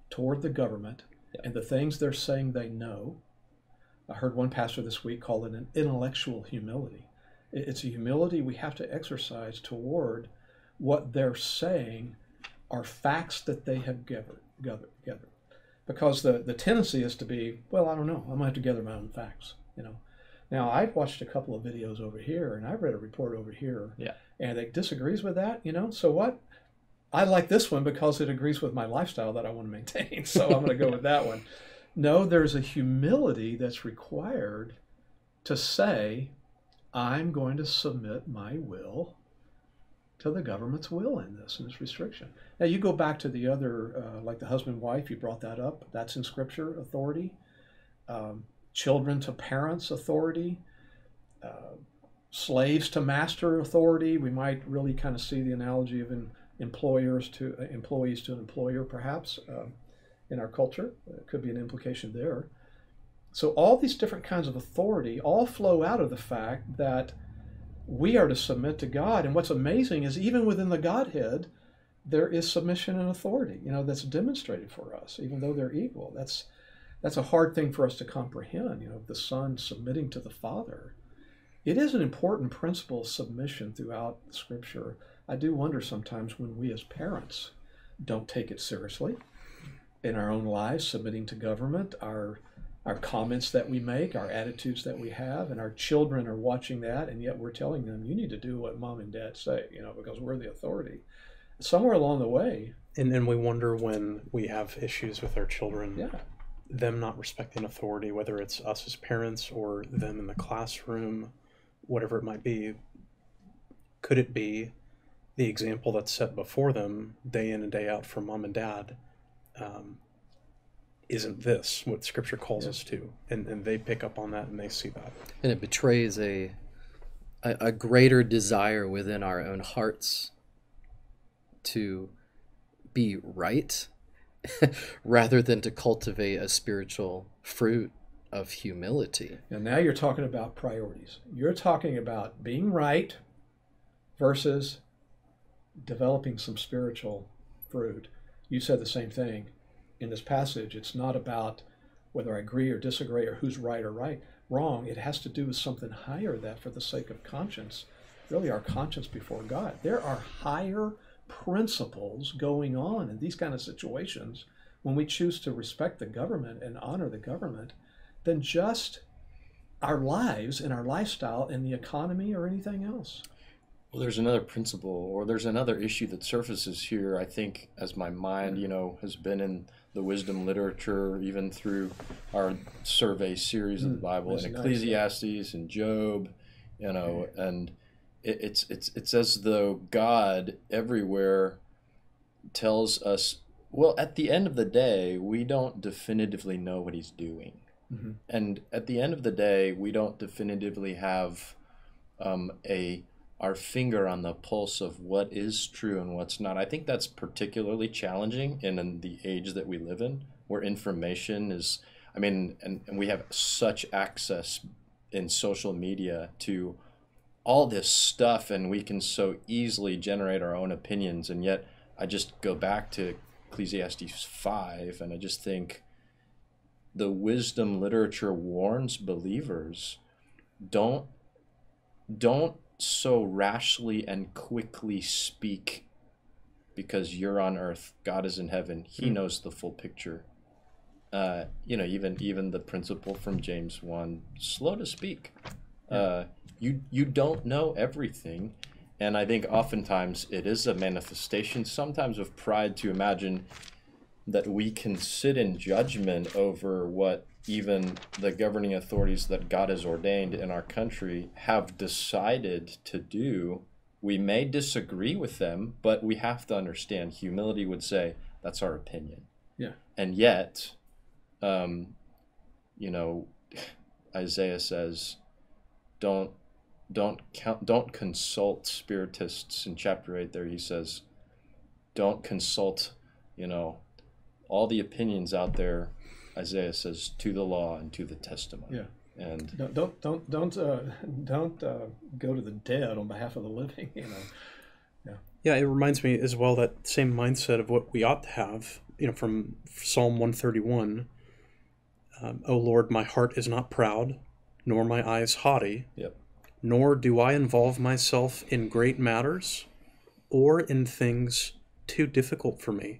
toward the government and the things they're saying they know. I heard one pastor this week call it an intellectual humility. It's a humility we have to exercise toward what they're saying are facts that they have gathered. gathered, gathered. Because the, the tendency is to be, well, I don't know, I'm going to have to gather my own facts, you know. Now, I've watched a couple of videos over here, and I've read a report over here, Yeah. and it disagrees with that, you know. So what? I like this one because it agrees with my lifestyle that I want to maintain. So I'm going to go with that one. No, there's a humility that's required to say, I'm going to submit my will to the government's will in this, in this restriction. Now, you go back to the other, uh, like the husband wife, you brought that up. That's in Scripture, authority. Um, children to parents, authority. Uh, slaves to master, authority. We might really kind of see the analogy of in, employers to uh, employees to an employer, perhaps, um, in our culture. It could be an implication there. So, all these different kinds of authority all flow out of the fact that we are to submit to God. And what's amazing is even within the Godhead, there is submission and authority, you know, that's demonstrated for us, even though they're equal. That's that's a hard thing for us to comprehend, you know, the Son submitting to the Father. It is an important principle of submission throughout Scripture. I do wonder sometimes when we as parents don't take it seriously in our own lives, submitting to government, our our comments that we make, our attitudes that we have, and our children are watching that, and yet we're telling them, you need to do what mom and dad say, you know, because we're the authority. Somewhere along the way, And, and we wonder when we have issues with our children, yeah, them not respecting authority, whether it's us as parents or them in the classroom, whatever it might be. Could it be the example that's set before them day in and day out from mom and dad? Um, isn't this what Scripture calls us to? And, and they pick up on that and they see that. and it betrays a, a a greater desire within our own hearts to be right rather than to cultivate a spiritual fruit of humility And now you're talking about priorities. You're talking about being right versus developing some spiritual fruit. You said the same thing. In this passage, it's not about whether I agree or disagree or who's right or right wrong. It has to do with something higher that for the sake of conscience, really our conscience before God. There are higher principles going on in these kind of situations when we choose to respect the government and honor the government than just our lives and our lifestyle and the economy or anything else. Well, there's another principle, or there's another issue that surfaces here. I think, as my mind, you know, has been in the wisdom literature, even through our survey series of the Mm, Bible, that's and nice, Ecclesiastes and Job, you know, and it, it's it's it's as though God everywhere tells us, well, at the end of the day, we don't definitively know what He's doing, Mhm. and at the end of the day, we don't definitively have um, a our finger on the pulse of what is true and what's not. I think that's particularly challenging in, in the age that we live in, where information is. I mean, and, and we have such access in social media to all this stuff, and we can so easily generate our own opinions. And yet, I just go back to Ecclesiastes 5, and I just think the wisdom literature warns believers don't don't so rashly and quickly speak because you're on earth god is in heaven he Mm. knows the full picture. Uh, you know even even the principle from james 1 slow to speak. Uh, you you don't know everything and i think oftentimes it is a manifestation sometimes of pride to imagine that we can sit in judgment over what even the governing authorities that God has ordained in our country have decided to do. We may disagree with them, but we have to understand humility would say that's our opinion. Yeah. And yet, um, you know, Isaiah says, don't don't count don't consult spiritists in chapter 8 there he says don't consult you know all the opinions out there isaiah says to the law and to the testimony Yeah. and Don't don't don't don't, uh, don't uh, go to the dead on behalf of the living. You know. Yeah, Yeah, it reminds me as well that same mindset of what we ought to have, you know, from Psalm 131. Um, o Lord, my heart is not proud, nor my eyes haughty. Yep. Nor do I involve myself in great matters or in things too difficult for me.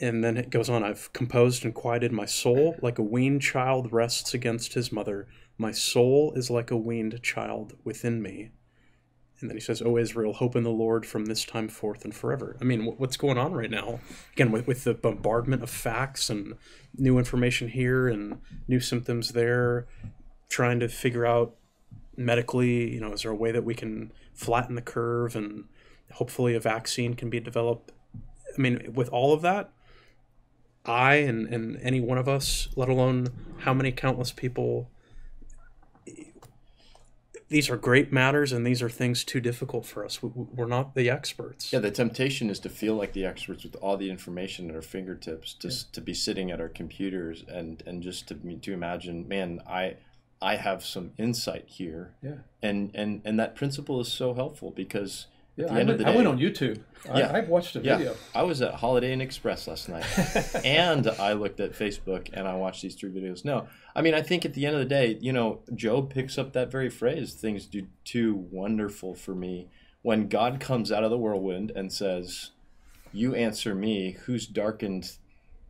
And then it goes on I've composed and quieted my soul like a weaned child rests against his mother. My soul is like a weaned child within me. And then he says, O Israel, hope in the Lord from this time forth and forever. I mean, what's going on right now? Again, with, with the bombardment of facts and new information here and new symptoms there, trying to figure out medically, you know, is there a way that we can flatten the curve and hopefully a vaccine can be developed? I mean, with all of that, I and, and any one of us, let alone how many countless people these are great matters and these are things too difficult for us. We, we're not the experts. yeah the temptation is to feel like the experts with all the information at our fingertips just to be sitting at our computers and and just to to imagine man i i have some insight here Yeah. and and and that principle is so helpful because Yeah. at the I end went, of the I went on YouTube. Yeah. I, I watched a Yeah, video. I was at Holiday Inn Express last night, and I looked at Facebook and I watched these three videos. No, I mean I think at the end of the day, you know, Job picks up that very phrase: "Things do too wonderful for me." When God comes out of the whirlwind and says, "You answer me, who's darkened,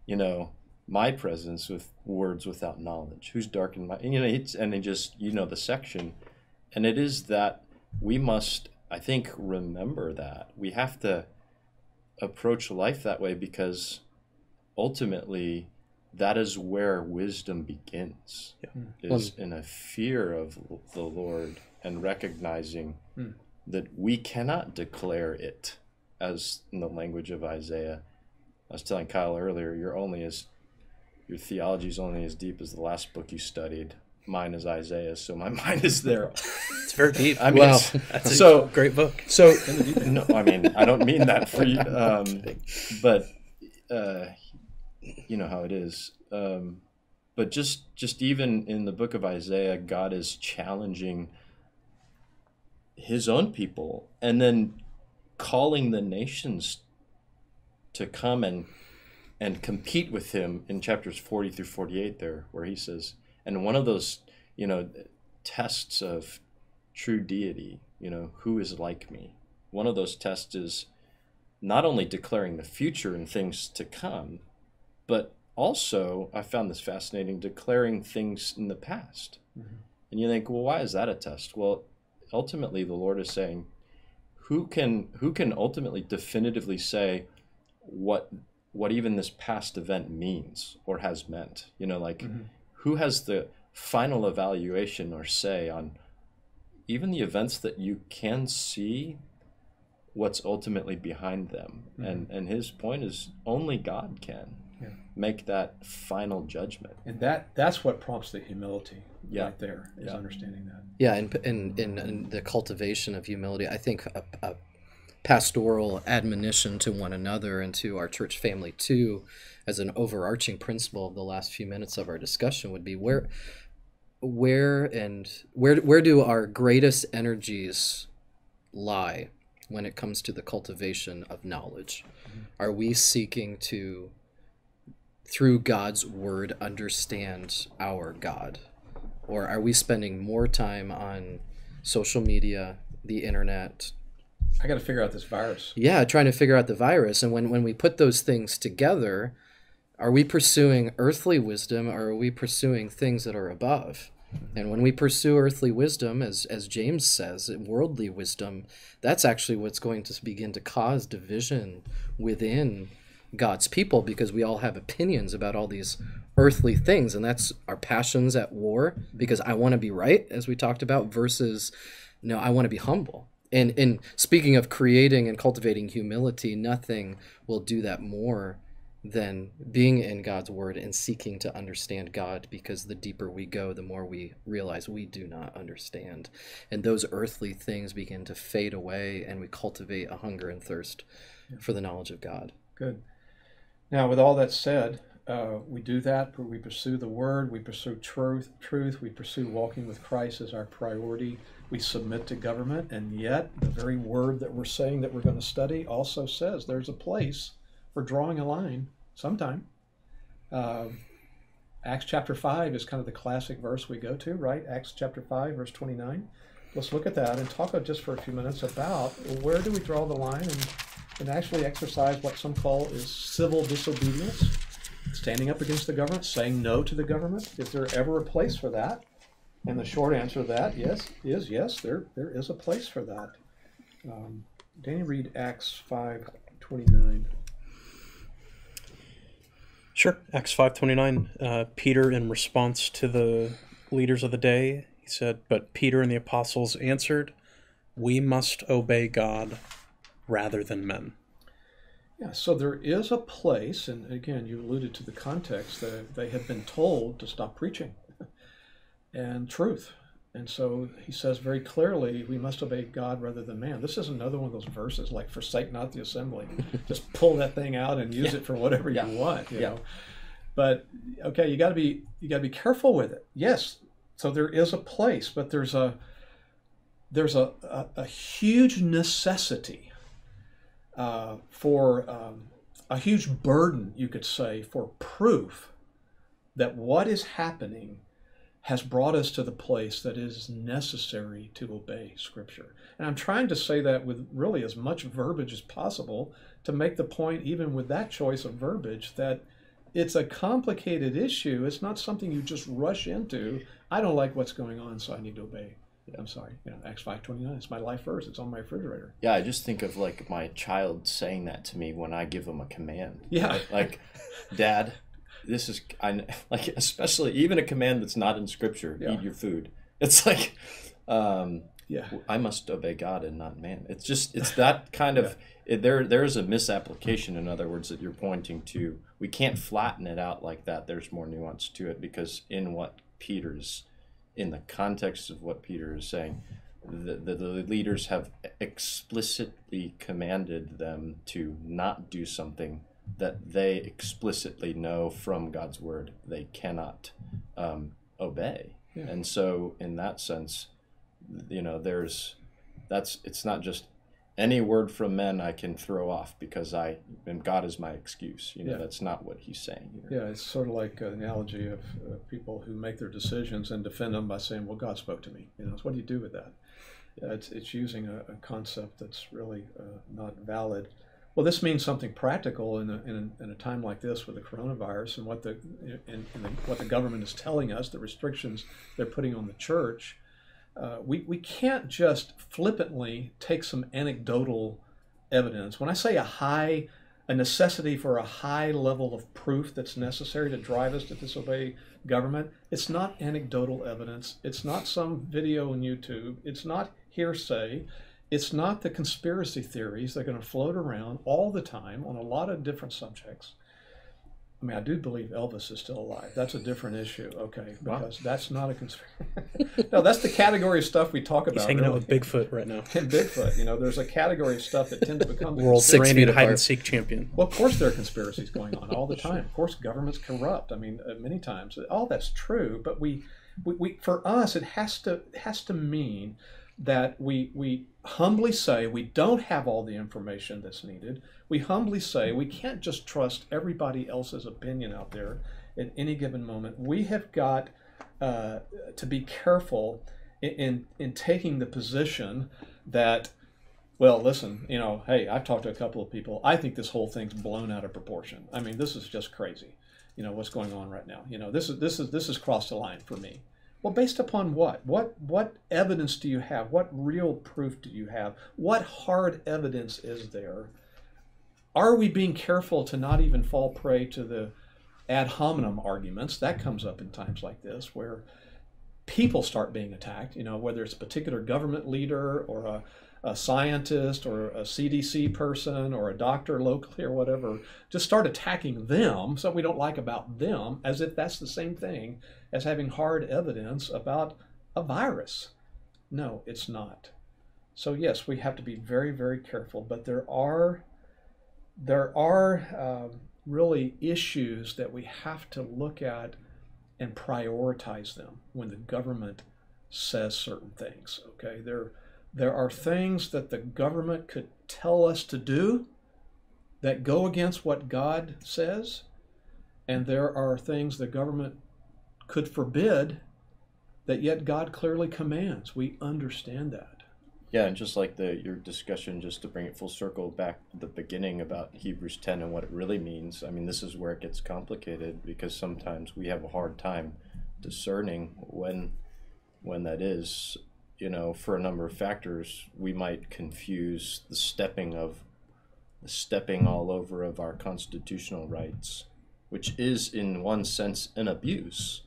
you know, my presence with words without knowledge? Who's darkened my?" And, you know, it's and it just you know the section, and it is that we must, I think, remember that we have to approach life that way because ultimately that is where wisdom begins Yeah. is in a fear of the lord and recognizing Hmm. that we cannot declare it as in the language of isaiah i was telling kyle earlier you're only as your theology is only as deep as the last book you studied mine is isaiah so my mind is there It's very deep. i mean Wow. That's a so great book. so no, I mean I don't mean that for you, um, but uh, you know how it is. Um, but just just even in the book of Isaiah, God is challenging His own people, and then calling the nations to come and and compete with him in chapters 40 through 48 there where he says and one of those you know tests of true deity you know who is like me one of those tests is not only declaring the future and things to come but also i found this fascinating declaring things in the past mm-hmm. and you think well why is that a test well ultimately the lord is saying who can who can ultimately definitively say what what even this past event means or has meant you know like mm-hmm. Who has the final evaluation or say on even the events that you can see what's ultimately behind them mm-hmm. and and his point is only god can yeah. make that final judgment and that that's what prompts the humility yeah. right there is yeah. understanding that yeah and in, in, in, the cultivation of humility i think a, a pastoral admonition to one another and to our church family too as an overarching principle of the last few minutes of our discussion would be where where and where where do our greatest energies lie when it comes to the cultivation of knowledge mm-hmm. are we seeking to through God's word understand our God or are we spending more time on social media the internet I got to figure out this virus. Yeah, trying to figure out the virus. And when, when we put those things together, are we pursuing earthly wisdom or are we pursuing things that are above? And when we pursue earthly wisdom, as, as James says, worldly wisdom, that's actually what's going to begin to cause division within God's people because we all have opinions about all these earthly things. And that's our passions at war because I want to be right, as we talked about, versus no, I want to be humble and and speaking of creating and cultivating humility nothing will do that more than being in God's word and seeking to understand God because the deeper we go the more we realize we do not understand. And those earthly things begin to fade away and we cultivate a hunger and thirst for the knowledge of God. Good. Now with all that said uh, we do that we pursue the word we pursue truth truth we pursue walking with Christ as our priority we submit to government, and yet the very word that we're saying that we're going to study also says there's a place for drawing a line sometime. Uh, Acts chapter 5 is kind of the classic verse we go to, right? Acts chapter 5, verse 29. Let's look at that and talk just for a few minutes about where do we draw the line and, and actually exercise what some call is civil disobedience, standing up against the government, saying no to the government. Is there ever a place for that? And the short answer to that, yes, is yes. There, there is a place for that. Um, Danny, read Acts five twenty nine. Sure, Acts five twenty nine. Uh, Peter, in response to the leaders of the day, he said, "But Peter and the apostles answered, We must obey God rather than men." Yeah, so there is a place, and again, you alluded to the context that they had been told to stop preaching and truth. And so he says very clearly, we must obey God rather than man. This is another one of those verses like forsake not the assembly. Just pull that thing out and use yeah. it for whatever yeah. you want, you yeah. know. But okay, you got to be you got to be careful with it. Yes. So there is a place, but there's a there's a, a, a huge necessity uh, for um, a huge burden, you could say, for proof that what is happening has brought us to the place that is necessary to obey Scripture. And I'm trying to say that with really as much verbiage as possible to make the point, even with that choice of verbiage, that it's a complicated issue. It's not something you just rush into. I don't like what's going on, so I need to obey. I'm sorry. You know, Acts five twenty nine. It's my life verse. It's on my refrigerator. Yeah, I just think of like my child saying that to me when I give them a command. Yeah, like, Dad, this is I like especially even a command that's not in scripture. Yeah. Eat your food. It's like, um, yeah, I must obey God and not man. It's just it's that kind of yeah. it, there. There is a misapplication. In other words, that you're pointing to. We can't flatten it out like that. There's more nuance to it because in what Peter's, in the context of what Peter is saying, the, the, the, leaders have explicitly commanded them to not do something that they explicitly know from God's word they cannot um, obey. Yeah. And so, in that sense, you know, there's that's it's not just any word from men I can throw off because I and God is my excuse. You know, Yeah. that's not what he's saying here. Yeah, it's sort of like an analogy of uh, people who make their decisions and defend them by saying, "Well, God spoke to me." You know, so what do you do with that? Uh, it's it's using a, a concept that's really uh, not valid. Well, this means something practical in a, in, a, in a time like this with the coronavirus and what the and, and the, what the government is telling us, the restrictions they're putting on the church. Uh, we, we can't just flippantly take some anecdotal evidence. When I say a high, a necessity for a high level of proof that's necessary to drive us to disobey government, it's not anecdotal evidence. It's not some video on YouTube. It's not hearsay. It's not the conspiracy theories that are going to float around all the time on a lot of different subjects. I mean, I do believe Elvis is still alive. That's a different issue, okay? Wow. Because that's not a conspiracy. no, that's the category of stuff we talk about. He's hanging out with Bigfoot right now. And Bigfoot, you know, there's a category of stuff that tend to become World Six feet hide and seek champion. well, of course, there are conspiracies going on all the time. Of course, governments corrupt. I mean, uh, many times, all that's true. But we, we, we, for us, it has to it has to mean that we we humbly say we don't have all the information that's needed. We humbly say we can't just trust everybody else's opinion out there at any given moment. We have got uh, to be careful in, in in taking the position that well, listen, you know, hey, I've talked to a couple of people. I think this whole thing's blown out of proportion. I mean, this is just crazy. You know what's going on right now. You know, this is this is this has crossed the line for me. Well, based upon what? What what evidence do you have? What real proof do you have? What hard evidence is there? Are we being careful to not even fall prey to the ad hominem arguments? That comes up in times like this where people start being attacked, you know, whether it's a particular government leader or a, a scientist or a CDC person or a doctor locally or whatever, just start attacking them, something we don't like about them, as if that's the same thing as having hard evidence about a virus. No, it's not. So yes, we have to be very, very careful, but there are there are um, really issues that we have to look at and prioritize them when the government says certain things. Okay, there there are things that the government could tell us to do that go against what God says, and there are things the government could forbid that yet God clearly commands. We understand that. Yeah, and just like the your discussion, just to bring it full circle back to the beginning about Hebrews 10 and what it really means. I mean, this is where it gets complicated because sometimes we have a hard time discerning when when that is. You know, for a number of factors, we might confuse the stepping of the stepping all over of our constitutional rights, which is in one sense an abuse.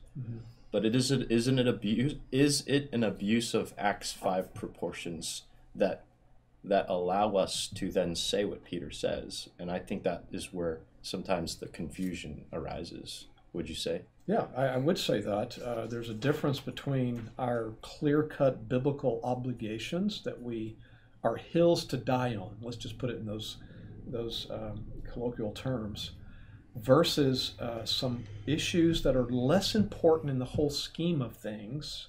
But it isn't isn't it abuse is it an abuse of Acts five proportions that that allow us to then say what Peter says? And I think that is where sometimes the confusion arises. Would you say? Yeah, I, I would say that. Uh, there's a difference between our clear cut biblical obligations that we are hills to die on, let's just put it in those, those um, colloquial terms, versus uh, some issues that are less important in the whole scheme of things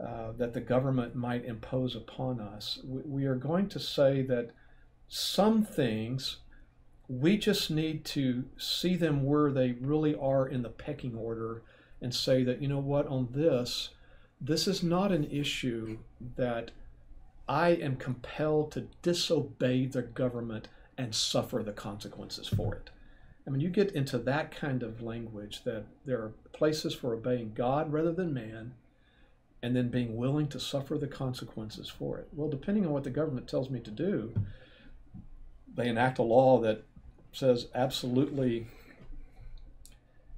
uh, that the government might impose upon us. We, we are going to say that some things we just need to see them where they really are in the pecking order and say that, you know what, on this, this is not an issue that I am compelled to disobey the government and suffer the consequences for it. I mean, you get into that kind of language that there are places for obeying God rather than man, and then being willing to suffer the consequences for it. Well, depending on what the government tells me to do, they enact a law that says absolutely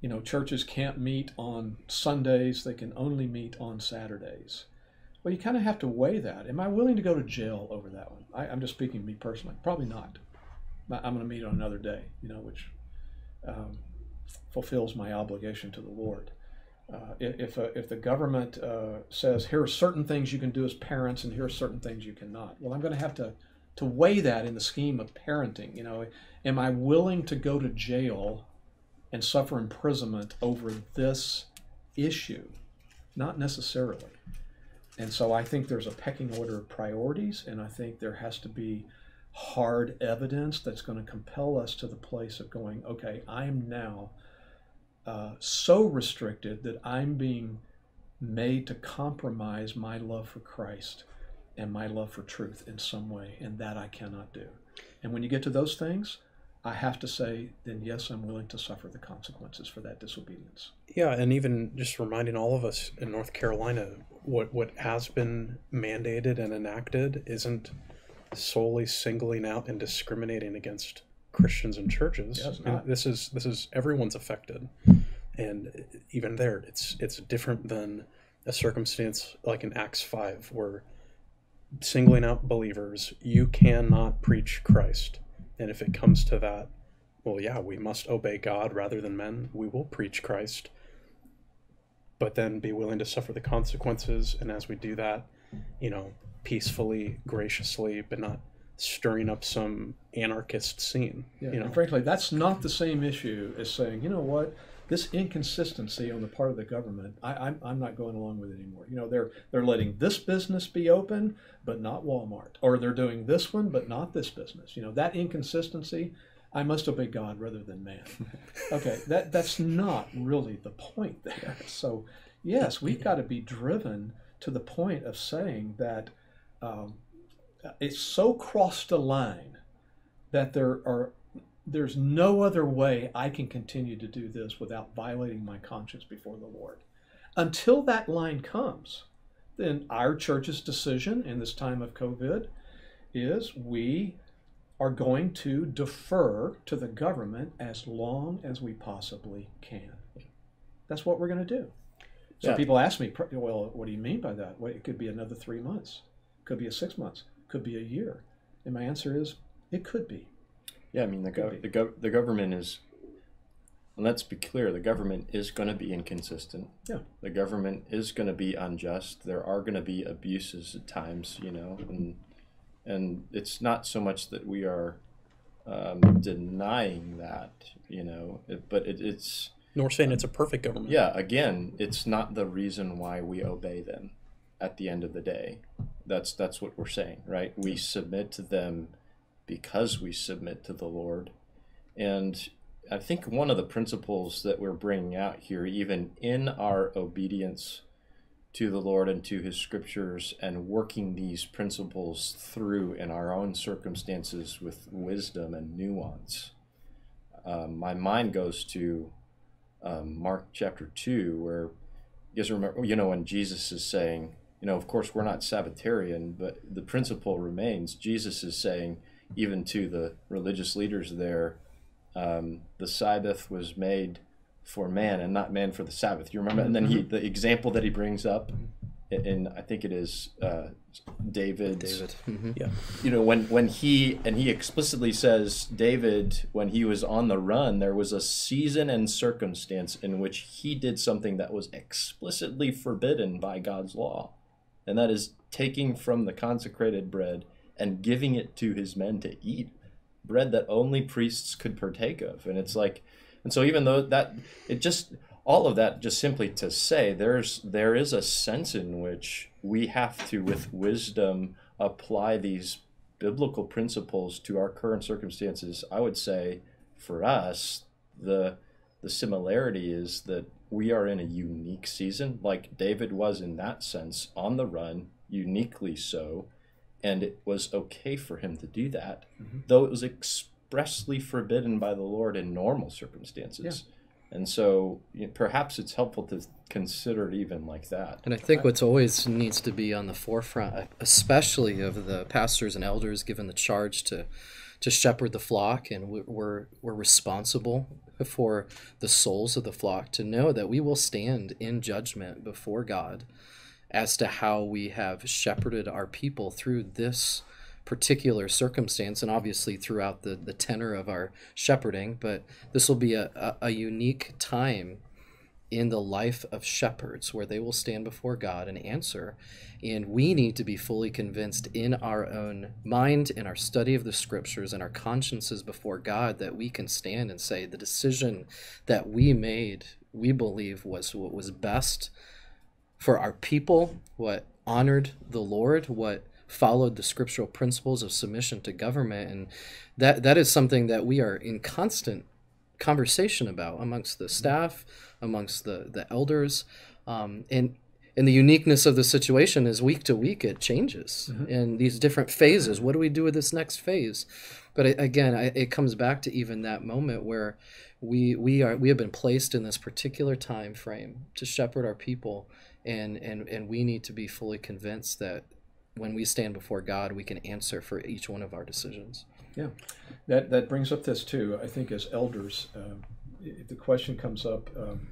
you know churches can't meet on sundays. They can only meet on saturdays. Well you kind of have to weigh that. Am i willing to go to jail over that one? I, i'm just speaking to me personally. Probably not. I'm going to meet on another day you know which um, fulfills my obligation to the lord. Uh, if, if, uh, if the government uh, says here are certain things you can do as parents and here are certain things you cannot well i'm going to have to to weigh that in the scheme of parenting you know. Am i willing to go to jail and suffer imprisonment over this issue? Not necessarily. And so I think there's a pecking order of priorities, and I think there has to be hard evidence that's going to compel us to the place of going, okay, I'm now uh, so restricted that I'm being made to compromise my love for Christ and my love for truth in some way, and that I cannot do. And when you get to those things, I have to say, then yes, I'm willing to suffer the consequences for that disobedience. Yeah, and even just reminding all of us in North Carolina, what what has been mandated and enacted isn't solely singling out and discriminating against Christians and churches. Yeah, it's I mean, not. this is this is everyone's affected, and even there, it's it's different than a circumstance like in Acts five, where singling out believers, you cannot preach Christ, and if it comes to that, well, yeah, we must obey God rather than men. We will preach Christ, but then be willing to suffer the consequences, and as we do that, you know, peacefully, graciously, but not stirring up some anarchist scene. Yeah, you know, frankly, that's not the same issue as saying, you know what, this inconsistency on the part of the government, I, I'm, I'm not going along with it anymore. You know, they're they're letting this business be open, but not Walmart, or they're doing this one, but not this business. You know, that inconsistency, I must obey God rather than man. okay, that that's not really the point there. So, yes, we've got to be driven to the point of saying that um, it's so crossed a line that there are there's no other way I can continue to do this without violating my conscience before the Lord. Until that line comes, then our church's decision in this time of COVID is we are going to defer to the government as long as we possibly can. That's what we're going to do. So Yeah. people ask me, well, what do you mean by that? Well, it could be another three months, could be a six months, could be a year. And my answer is, it could be. Yeah, I mean the Could gov- the gov- the government is. And let's be clear: the government is going to be inconsistent. Yeah. The government is going to be unjust. There are going to be abuses at times, you know, and and it's not so much that we are um, denying that, you know, it, but it, it's nor saying it's a perfect government. yeah. Again, it's not the reason why we obey them. At the end of the day, that's that's what we're saying, right? We submit to them because we submit to the Lord. And I think one of the principles that we're bringing out here, even in our obedience to the Lord and to His scriptures, and working these principles through in our own circumstances with wisdom and nuance, um, my mind goes to um, Mark chapter 2, where you guys remember, you know, when Jesus is saying, you know, of course, we're not Sabbatarian, but the principle remains. Jesus is saying, even to the religious leaders there, um, the Sabbath was made for man and not man for the Sabbath. You remember? And then he, the example that he brings up, in, in I think it is uh, David's David. hmm you know when when he and he explicitly says david when he was on the run there was a season and circumstance in which he did something that was explicitly forbidden by god's law and that is taking from the consecrated bread and giving it to his men to eat bread that only priests could partake of. And it's like and so even though that it just all of that just simply to say there's there is a sense in which we have to with wisdom apply these biblical principles to our current circumstances. I would say for us the the similarity is that we are in a unique season. Like david was in that sense on the run uniquely so and it was okay for him to do that mm-hmm. though it was expressly forbidden by the lord in normal circumstances. And so you know, perhaps it's helpful to consider it even like that. And I think what's always needs to be on the forefront, especially of the pastors and elders given the charge to to shepherd the flock, and we're we're responsible for the souls of the flock to know that we will stand in judgment before God as to how we have shepherded our people through this particular circumstance and obviously throughout the, the tenor of our shepherding. But this will be a, a, a unique time in the life of shepherds where they will stand before God and answer. And we need to be fully convinced in our own mind, in our study of the scriptures, and our consciences before God that we can stand and say the decision that we made, we believe was what was best for our people, what honored the Lord, what followed the scriptural principles of submission to government, and that that is something that we are in constant conversation about amongst the staff, amongst the the elders, um, and and the uniqueness of the situation is week to week it changes mm-hmm. in these different phases. What do we do with this next phase? But again, it comes back to even that moment where we we are we have been placed in this particular time frame to shepherd our people, and and and we need to be fully convinced that when we stand before God, we can answer for each one of our decisions. Yeah, that that brings up this too. I think as elders, uh, if the question comes up, um,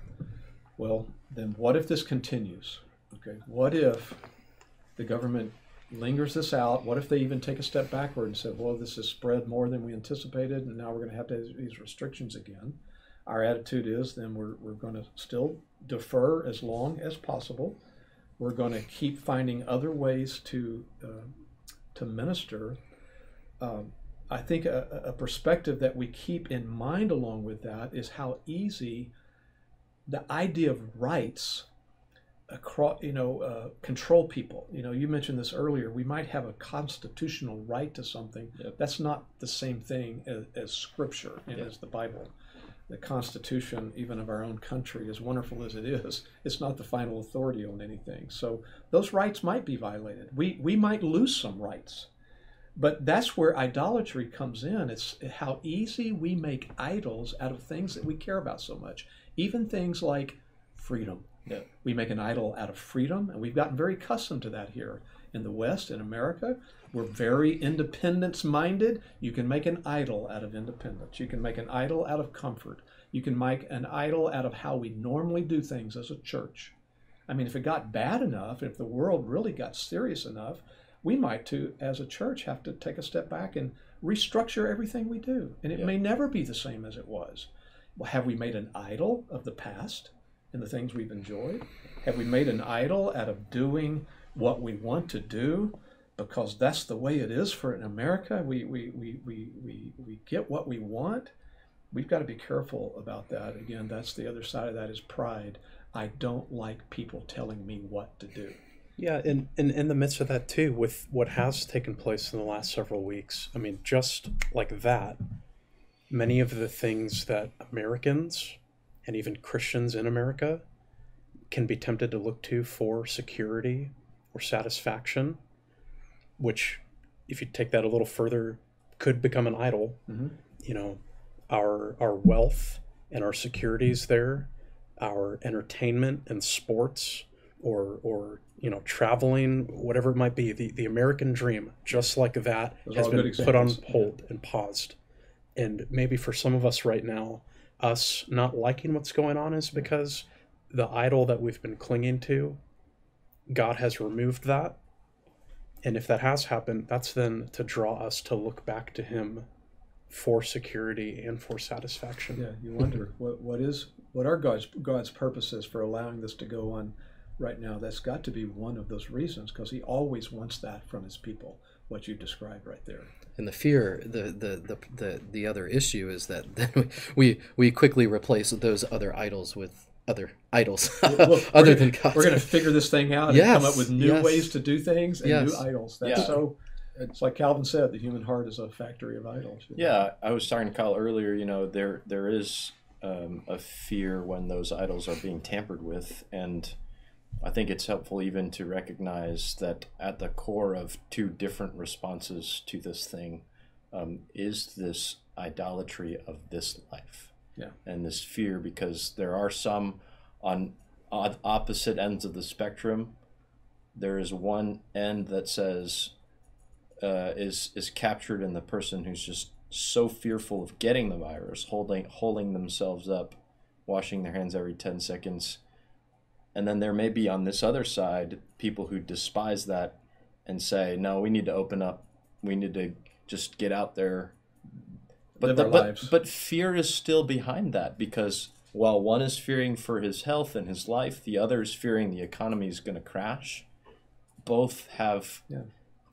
well, then what if this continues? Okay, what if the government lingers this out? What if they even take a step backward and say, well, this has spread more than we anticipated, and now we're going to have to have these restrictions again? Our attitude is then we're, we're going to still defer as long as possible. We're going to keep finding other ways to uh, to minister. Um, I think a, a perspective that we keep in mind along with that is how easy the idea of rights across, you know, uh, control people. You know, you mentioned this earlier. We might have a constitutional right to something. Yep. That's not the same thing as, as Scripture and yep. as the Bible. The Constitution, even of our own country, as wonderful as it is, it's not the final authority on anything. So those rights might be violated. We we might lose some rights, but that's where idolatry comes in. It's how easy we make idols out of things that we care about so much. Even things like freedom that we make an idol out of freedom, and we've gotten very accustomed to that here in the West, in America. We're very independence minded. You can make an idol out of independence. You can make an idol out of comfort. You can make an idol out of how we normally do things as a church. I mean, if it got bad enough, if the world really got serious enough, we might too, as a church, have to take a step back and restructure everything we do. And it may never be the same as it was. Well, have we made an idol of the past? and the things we've enjoyed? Have we made an idol out of doing what we want to do because that's the way it is for in America? We, we, we, we, we, we get what we want. We've got to be careful about that. Again, that's the other side of that is pride. I don't like people telling me what to do. Yeah, and, and in the midst of that too, with what has taken place in the last several weeks, I mean, just like that, many of the things that Americans and even Christians in America can be tempted to look to for security or satisfaction, which, if you take that a little further, could become an idol. Mm-hmm. You know, our our wealth and our securities there, our entertainment and sports, or or you know traveling, whatever it might be, the the American dream, just like that, Those has been put on hold and paused. And maybe for some of us right now, us not liking what's going on is because the idol that we've been clinging to, God has removed that. And if that has happened, that's then to draw us to look back to Him for security and for satisfaction. Yeah, you wonder what what is what are God's God's purposes for allowing this to go on right now. That's got to be one of those reasons because He always wants that from His people. What you described right there and the fear the, the the the the other issue is that then we we quickly replace those other idols with other idols well, other than God. We're going to figure this thing out yes, and come up with new yes. ways to do things and yes. new idols. That's yeah. so. It's like Calvin said, the human heart is a factory of idols. Yeah, I was talking to Kyle earlier. You know, there there is um, a fear when those idols are being tampered with, and I think it's helpful even to recognize that at the core of two different responses to this thing um, is this idolatry of this life yeah. and this fear because there are some on opposite ends of the spectrum. There is one end that says uh, is is captured in the person who's just so fearful of getting the virus, holding holding themselves up, washing their hands every ten seconds and then there may be on this other side people who despise that and say, no, we need to open up. We need to just get out there. But, the, but, but fear is still behind that because while one is fearing for his health and his life, the other is fearing the economy is going to crash. Both have yeah.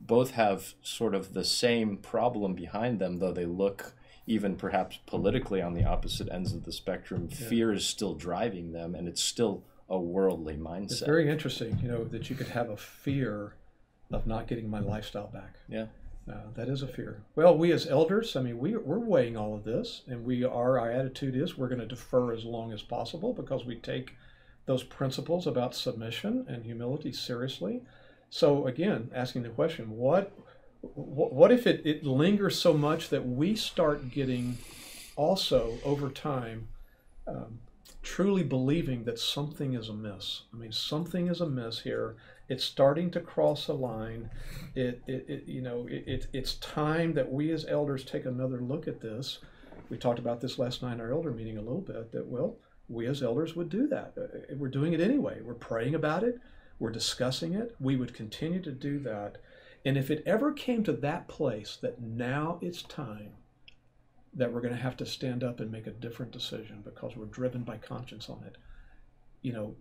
both have sort of the same problem behind them, though they look even perhaps politically on the opposite ends of the spectrum. Yeah. Fear is still driving them, and it's still a worldly mindset. It's very interesting, you know, that you could have a fear of not getting my lifestyle back. Yeah. Uh, that is a fear. Well, we as elders, I mean, we, we're weighing all of this, and we are, our attitude is we're going to defer as long as possible because we take those principles about submission and humility seriously. So, again, asking the question, what, what, what if it, it lingers so much that we start getting also over time um, truly believing that something is amiss? I mean, something is amiss here it's starting to cross a line. It, it, it you know, it, it, it's time that we as elders take another look at this. We talked about this last night in our elder meeting a little bit. That well, we as elders would do that. Uh, we're doing it anyway. We're praying about it. We're discussing it. We would continue to do that. And if it ever came to that place that now it's time that we're going to have to stand up and make a different decision because we're driven by conscience on it, you know,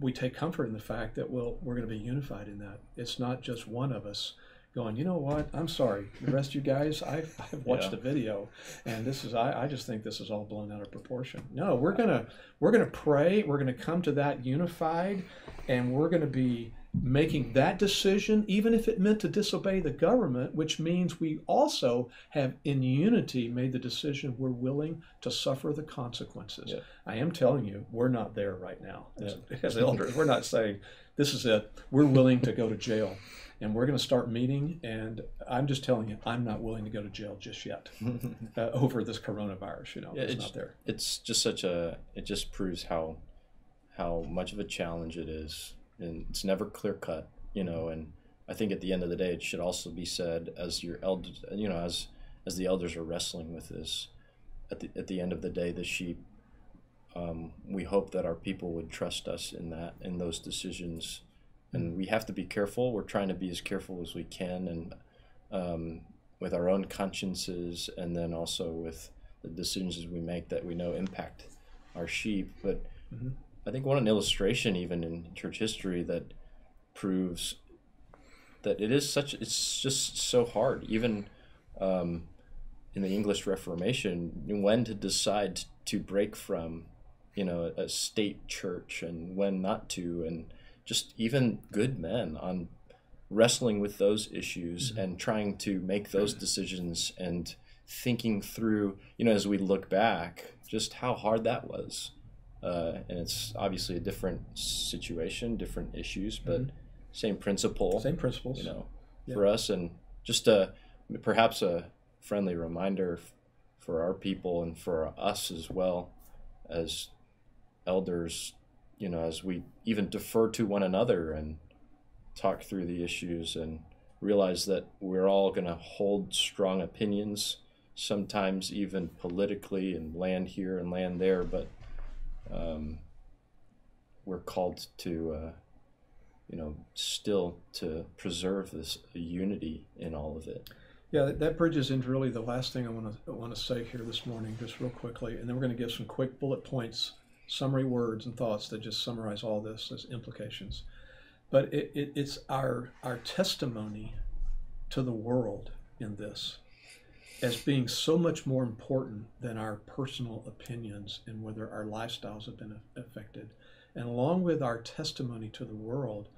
we take comfort in the fact that we'll, we're going to be unified in that. It's not just one of us going, you know what, I'm sorry. The rest of you guys, I've, I've watched yeah. the video and this is, I, I just think this is all blown out of proportion. No, we're going to, we're going to pray. We're going to come to that unified and we're going to be making that decision, even if it meant to disobey the government, which means we also have in unity made the decision we're willing to suffer the consequences. Yeah. I am telling you, we're not there right now. As, yeah. as elders, we're not saying this is it. We're willing to go to jail and we're going to start meeting. And I'm just telling you, I'm not willing to go to jail just yet uh, over this coronavirus. You know, yeah, it's, it's, not there. It's just such a. It just proves how how much of a challenge it is and it's never clear cut, you know. And I think at the end of the day, it should also be said as your elders, you know, as as the elders are wrestling with this. At the at the end of the day, the sheep. Um, we hope that our people would trust us in that in those decisions, and we have to be careful. We're trying to be as careful as we can, and um, with our own consciences, and then also with the decisions we make that we know impact our sheep. But mm-hmm. I think one an illustration even in church history that proves that it is such it's just so hard even um, in the English Reformation when to decide to break from you know a state church and when not to and just even good men on wrestling with those issues mm-hmm. and trying to make those decisions and thinking through you know as we look back just how hard that was uh, and it's obviously a different situation, different issues, but mm-hmm. same principle. Same principles. You know, yeah. for us, and just a perhaps a friendly reminder for our people and for us as well as elders. You know, as we even defer to one another and talk through the issues and realize that we're all going to hold strong opinions, sometimes even politically, and land here and land there, but um, we're called to, uh, you know, still to preserve this unity in all of it. Yeah, that, bridges into really the last thing I want to want to say here this morning, just real quickly, and then we're going to give some quick bullet points, summary words and thoughts that just summarize all this as implications. But it, it, it's our our testimony to the world in this as being so much more important than our personal opinions and whether our lifestyles have been affected. And along with our testimony to the world,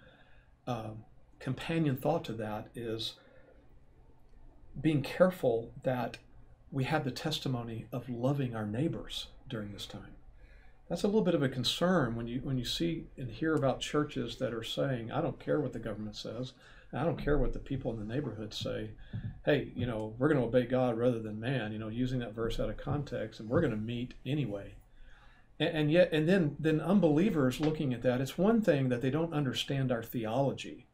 um, companion thought to that is being careful that we have the testimony of loving our neighbors during this time. That's a little bit of a concern when you when you see and hear about churches that are saying, "I don't care what the government says. I don't care what the people in the neighborhood say. Hey, you know, we're going to obey God rather than man, you know, using that verse out of context, and we're going to meet anyway. And, and yet, and then, then unbelievers looking at that, it's one thing that they don't understand our theology,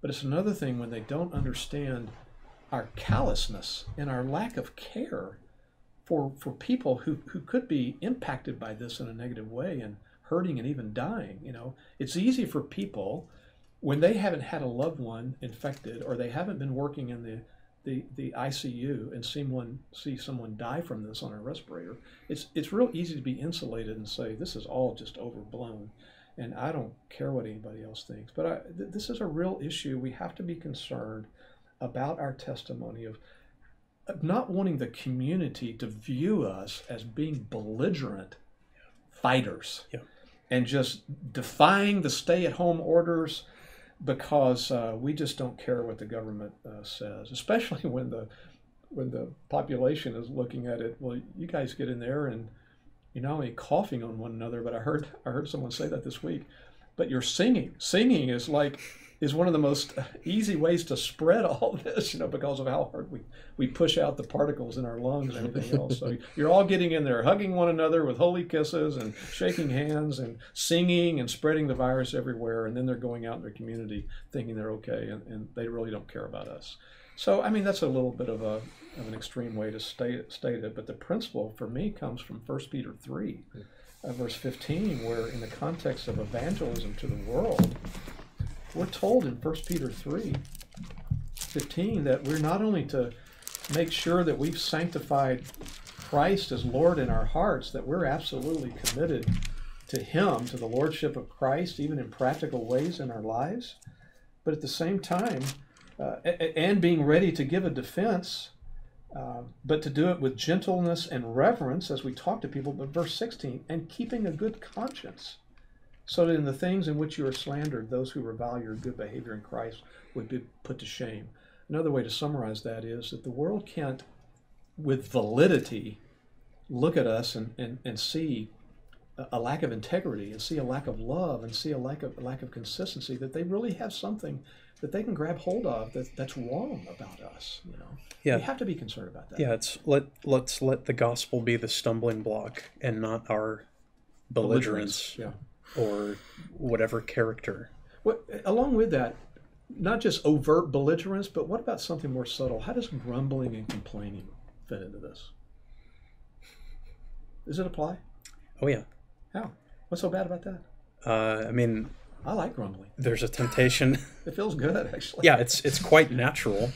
but it's another thing when they don't understand our callousness and our lack of care for, for people who, who could be impacted by this in a negative way and hurting and even dying. You know, it's easy for people when they haven't had a loved one infected or they haven't been working in the the, the ICU and see one see someone die from this on a respirator, it's it's real easy to be insulated and say this is all just overblown, and I don't care what anybody else thinks. But I, th- this is a real issue. We have to be concerned about our testimony of, of not wanting the community to view us as being belligerent fighters. Yeah and just defying the stay-at-home orders because uh, we just don't care what the government uh, says, especially when the when the population is looking at it. Well, you guys get in there and you're not only coughing on one another, but I heard I heard someone say that this week. But you're singing. Singing is like is one of the most easy ways to spread all this, you know, because of how hard we, we push out the particles in our lungs and everything else. So you're all getting in there, hugging one another with holy kisses and shaking hands and singing and spreading the virus everywhere. And then they're going out in their community thinking they're okay and, and they really don't care about us. So, I mean, that's a little bit of, a, of an extreme way to state, state it. But the principle for me comes from 1 Peter 3, uh, verse 15, where in the context of evangelism to the world, we're told in 1 Peter 3 15 that we're not only to make sure that we've sanctified Christ as Lord in our hearts, that we're absolutely committed to Him, to the Lordship of Christ, even in practical ways in our lives, but at the same time, uh, and being ready to give a defense, uh, but to do it with gentleness and reverence as we talk to people. But verse 16, and keeping a good conscience so that in the things in which you are slandered, those who revile your good behavior in Christ would be put to shame. Another way to summarize that is that the world can't, with validity, look at us and, and, and see a lack of integrity and see a lack of love and see a lack of a lack of consistency that they really have something that they can grab hold of that, that's wrong about us you know? Yeah. we have to be concerned about that. Yeah it's let let's let the gospel be the stumbling block and not our belligerence, belligerence yeah or whatever character. What, along with that, not just overt belligerence, but what about something more subtle? How does grumbling and complaining fit into this? Does it apply? Oh yeah. How? What's so bad about that? Uh, I mean, I like grumbling. There's a temptation. it feels good, actually. Yeah, it's it's quite natural.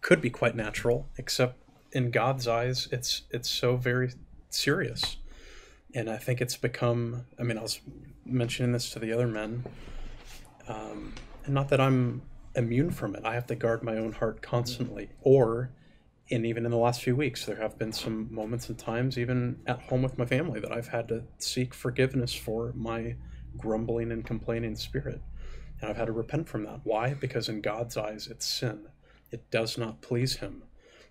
Could be quite natural, except in God's eyes, it's it's so very serious and I think it's become. I mean, I was mentioning this to the other men, um, and not that I'm immune from it. I have to guard my own heart constantly, or and even in the last few weeks, there have been some moments and times, even at home with my family, that I've had to seek forgiveness for my grumbling and complaining spirit. And I've had to repent from that. Why? Because in God's eyes, it's sin. It does not please Him.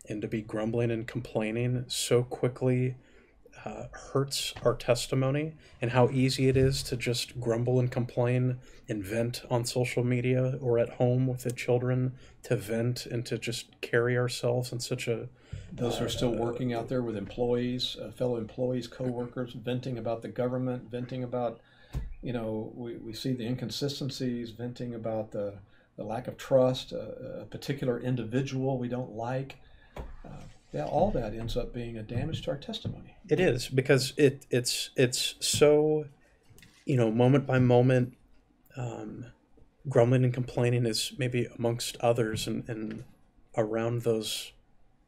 And to be grumbling and complaining so quickly uh, hurts our testimony and how easy it is to just grumble and complain and vent on social media or at home with the children to vent and to just carry ourselves in such a those who are still uh, working out there with employees uh, fellow employees co-workers venting about the government venting about you know we, we see the inconsistencies venting about the, the lack of trust a particular individual we don't like. Uh, yeah, all that ends up being a damage to our testimony. It is because it it's it's so, you know, moment by moment, um, grumbling and complaining is maybe amongst others and, and around those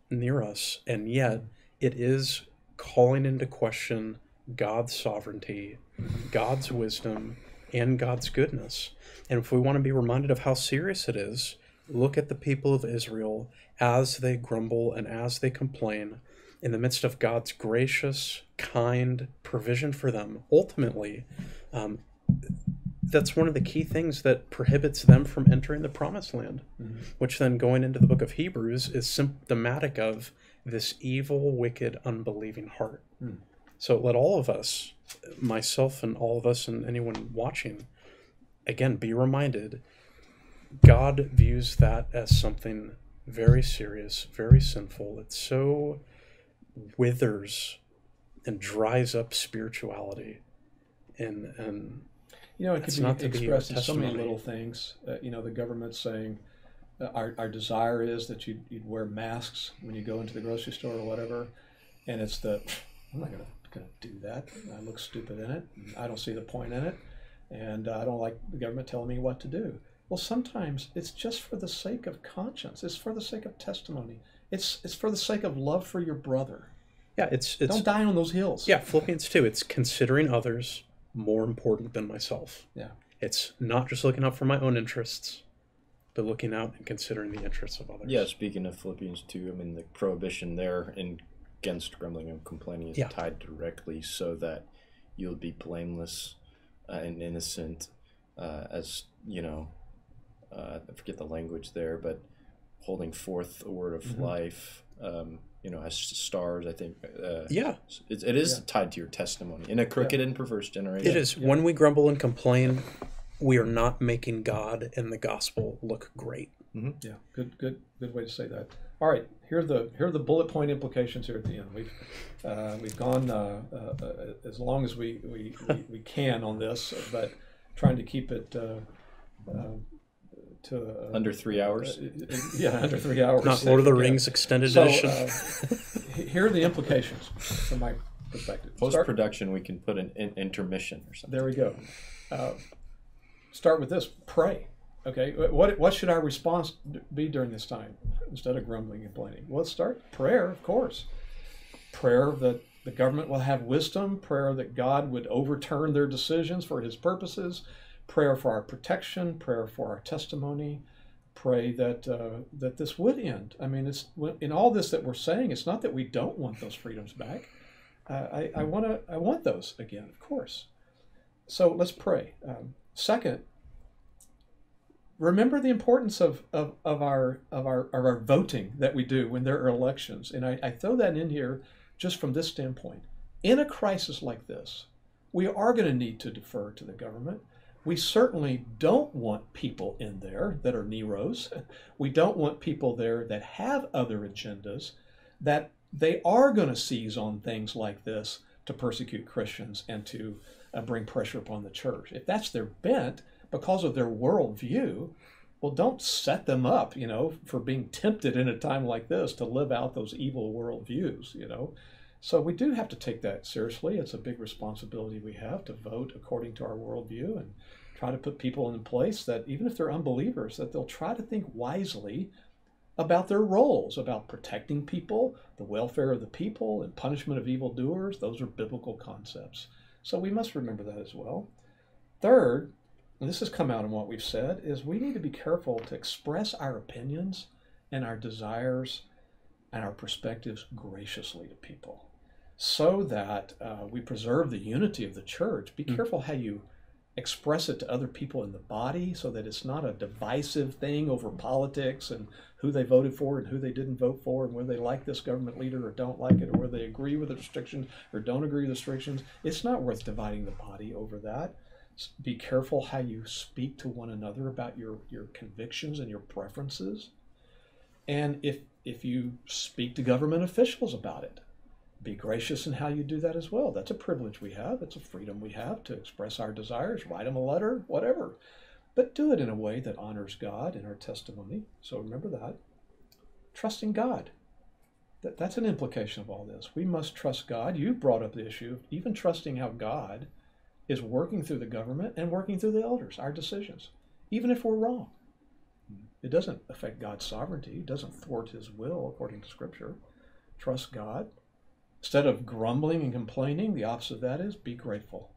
near us, and yet it is calling into question God's sovereignty, God's wisdom, and God's goodness. And if we want to be reminded of how serious it is, look at the people of Israel as they grumble and as they complain in the midst of God's gracious, kind provision for them. Ultimately, um, that's one of the key things that prohibits them from entering the promised land, mm-hmm. which then going into the book of Hebrews is symptomatic of this evil, wicked, unbelieving heart. Mm. So let all of us, myself and all of us and anyone watching, again, be reminded God views that as something very serious, very sinful. It so withers and dries up spirituality. And, and you know, it could be expressed in so many little things. Uh, you know, the government saying, uh, our, our desire is that you'd, you'd wear masks when you go into the grocery store or whatever. And it's the, I'm not going to do that. I look stupid in it. I don't see the point in it. And uh, I don't like the government telling me what to do. Well, sometimes it's just for the sake of conscience. It's for the sake of testimony. It's it's for the sake of love for your brother. Yeah, it's, it's don't die on those hills. Yeah, Philippians two. It's considering others more important than myself. Yeah, it's not just looking out for my own interests, but looking out and considering the interests of others. Yeah, speaking of Philippians two, I mean the prohibition there against grumbling and complaining is yeah. tied directly so that you'll be blameless uh, and innocent uh, as you know uh, I forget the language there but holding forth a word of Mhm. life um, you know as stars I think uh, Yeah, it, it is Yeah. tied to your testimony in a crooked and perverse generation it is. When we grumble and complain, we are not making God and the gospel look great. Yeah, good, good, good way to say that. All right, here are the here are the bullet point implications here at the end. We've uh, we've gone uh, uh, uh, as long as we, we, we, we can on this, but trying to keep it uh, uh, to uh, under three hours uh, yeah under three hours. Not Lord of the Yeah. Rings extended So edition. uh, here are the implications from my perspective. Post production, we can put an in- intermission or something there we go. Uh, start with this: pray. Okay, what what should our response be during this time instead of grumbling and complaining? Well, let's start prayer, of course. Prayer that the government will have wisdom. Prayer that God would overturn their decisions for His purposes. Prayer for our protection. Prayer for our testimony. Pray that uh, that this would end. I mean, it's in all this that we're saying. It's not that we don't want those freedoms back. Uh, I I want to I want those again, of course. So let's pray. Um, second, remember the importance of, of, of, our, of, our, of our voting that we do when there are elections. And I, I throw that in here just from this standpoint. In a crisis like this, we are going to need to defer to the government. We certainly don't want people in there that are Neros. We don't want people there that have other agendas, that they are going to seize on things like this to persecute Christians and to uh, bring pressure upon the church. If that's their bent because of their worldview, well, don't set them up, you know, for being tempted in a time like this to live out those evil worldviews, you know. So we do have to take that seriously. It's a big responsibility we have to vote according to our worldview and try to put people in place that, even if they're unbelievers, that they'll try to think wisely about their roles, about protecting people, the welfare of the people, and punishment of evildoers. Those are biblical concepts. So we must remember that as well. Third, and this has come out in what we've said, is we need to be careful to express our opinions and our desires and our perspectives graciously to people so that uh, we preserve the unity of the church. Be Mm. careful how you express it to other people in the body so that it's not a divisive thing over politics and who they voted for and who they didn't vote for and whether they like this government leader or don't like it or whether they agree with the restrictions or don't agree with the restrictions. It's not worth dividing the body over that. Be careful how you speak to one another about your, your convictions and your preferences. And if if you speak to government officials about it, be gracious in how you do that as well. That's a privilege we have. It's a freedom we have to express our desires, write them a letter, whatever. But do it in a way that honors God in our testimony. So remember that. Trusting God. That, that's an implication of all this. We must trust God. You brought up the issue of even trusting how God is working through the government and working through the elders, our decisions, even if we're wrong. It doesn't affect God's sovereignty, it doesn't thwart his will according to Scripture. Trust God. Instead of grumbling and complaining, the opposite of that is be grateful.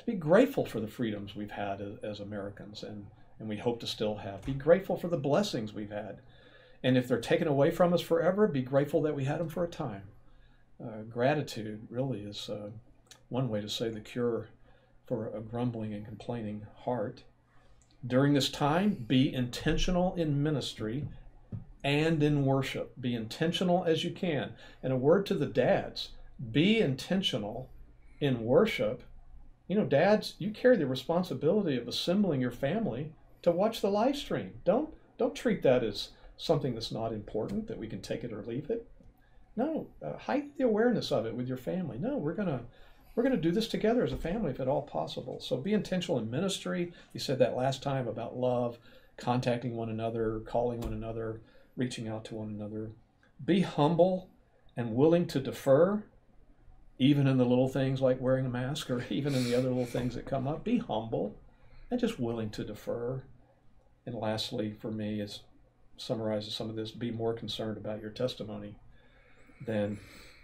To be grateful for the freedoms we've had as, as Americans and, and we hope to still have. Be grateful for the blessings we've had. And if they're taken away from us forever, be grateful that we had them for a time. Uh, gratitude really is uh, one way to say the cure for a grumbling and complaining heart. During this time, be intentional in ministry and in worship. Be intentional as you can. And a word to the dads be intentional in worship. You know, dads, you carry the responsibility of assembling your family to watch the live stream. Don't don't treat that as something that's not important that we can take it or leave it. No, uh, heighten the awareness of it with your family. No, we're gonna we're gonna do this together as a family if at all possible. So be intentional in ministry. You said that last time about love, contacting one another, calling one another, reaching out to one another. Be humble and willing to defer, even in the little things like wearing a mask or even in the other little things that come up. Be humble and just willing to defer. And lastly, for me, is summarizes some of this be more concerned about your testimony than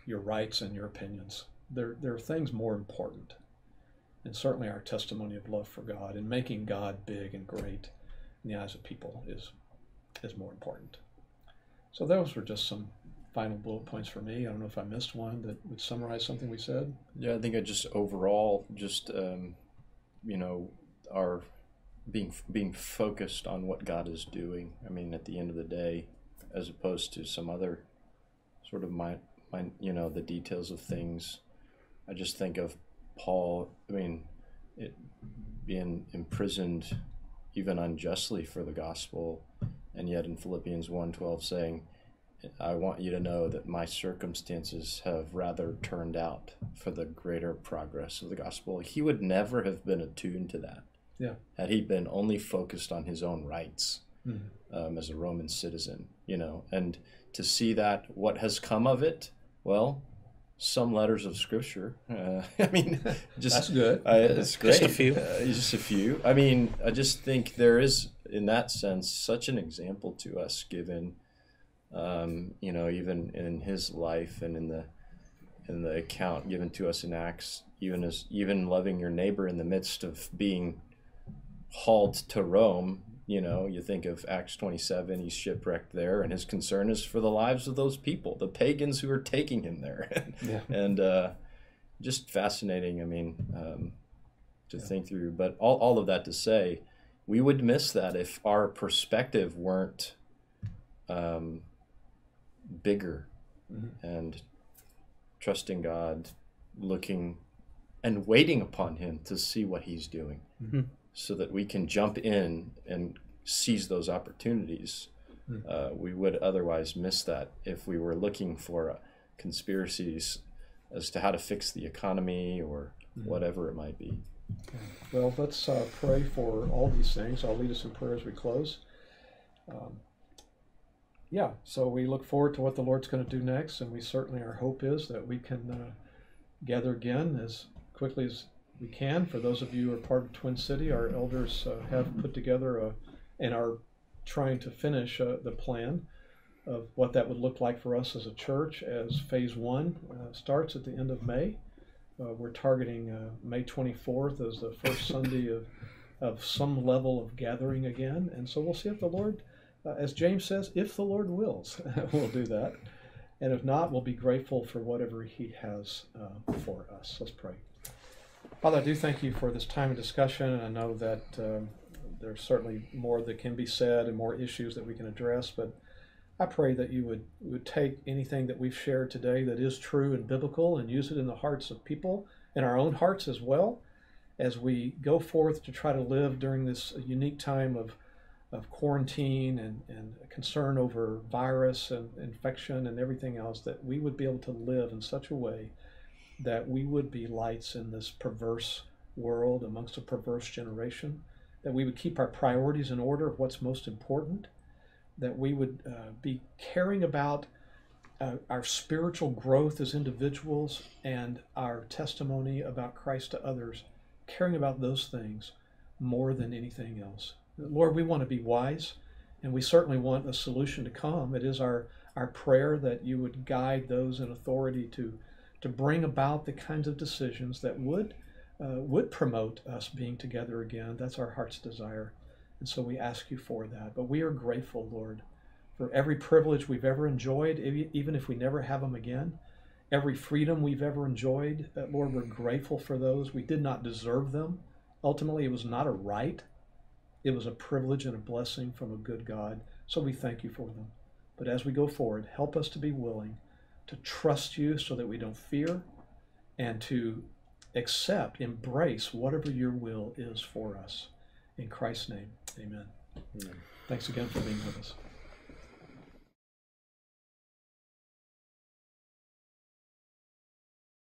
your rights and your opinions. There, there are things more important. And certainly our testimony of love for God and making God big and great in the eyes of people is, is more important. So those were just some final bullet points for me. I don't know if I missed one that would summarize something we said. Yeah, I think I just overall just um, you know, our being being focused on what God is doing. I mean, at the end of the day, as opposed to some other sort of my, my you know, the details of things. I just think of Paul. I mean, it being imprisoned even unjustly for the gospel, and yet in Philippians 1:12 saying, I want you to know that my circumstances have rather turned out for the greater progress of the gospel. He would never have been attuned to that Yeah. had he been only focused on his own rights Mhm. um, as a Roman citizen, you know. And to see that, what has come of it? Well, some letters of scripture. Uh, I mean, just That's good. I, it's great. Just a few. Uh, just a few. I mean, I just think there is, in that sense, such an example to us given, um, you know, even in his life and in the in the account given to us in Acts, even as even loving your neighbor in the midst of being hauled to Rome. You know, you think of Acts 27, he's shipwrecked there, and his concern is for the lives of those people, the pagans who are taking him there. Yeah. and uh, just fascinating, I mean, um, to think through. But all, all of that to say, we would miss that if our perspective weren't um, bigger Mhm. and trusting God, looking and waiting upon Him to see what He's doing Mhm. so that we can jump in and seize those opportunities. Mm. Uh, we would otherwise miss that if we were looking for uh, conspiracies as to how to fix the economy or whatever it might be. Well, let's uh, pray for all these things. I'll lead us in prayer as we close. Um, yeah, so we look forward to what the Lord's going to do next, and we certainly, our hope is that we can uh, gather again as quickly as we can. For those of you who are part of Twin City, our elders uh, have put together a, and are trying to finish uh, the plan of what that would look like for us as a church as phase one uh, starts at the end of May. Uh, we're targeting uh, May 24th as the first Sunday of, of some level of gathering again. And so we'll see if the Lord, uh, as James says, if the Lord wills, we'll do that. And if not, we'll be grateful for whatever He has uh, for us. Let's pray. Father, I do thank you for this time of discussion. And I know that um, there's certainly more that can be said and more issues that we can address. But I pray that you would, would take anything that we've shared today that is true and biblical and use it in the hearts of people, in our own hearts as well, as we go forth to try to live during this unique time of, of quarantine and, and concern over virus and infection and everything else, that we would be able to live in such a way that we would be lights in this perverse world amongst a perverse generation, that we would keep our priorities in order of what's most important that we would uh, be caring about uh, our spiritual growth as individuals and our testimony about Christ to others, caring about those things more than anything else. Lord, we want to be wise, and we certainly want a solution to come. It is our, our prayer that you would guide those in authority to, to bring about the kinds of decisions that would, uh, would promote us being together again. That's our heart's desire. And so we ask you for that. But we are grateful, Lord, for every privilege we've ever enjoyed, even if we never have them again. Every freedom we've ever enjoyed, uh, Lord, we're grateful for those. We did not deserve them. Ultimately, it was not a right, it was a privilege and a blessing from a good God. So we thank you for them. But as we go forward, help us to be willing to trust you so that we don't fear and to accept, embrace whatever your will is for us. In Christ's name, amen. Amen. Thanks again for being with us.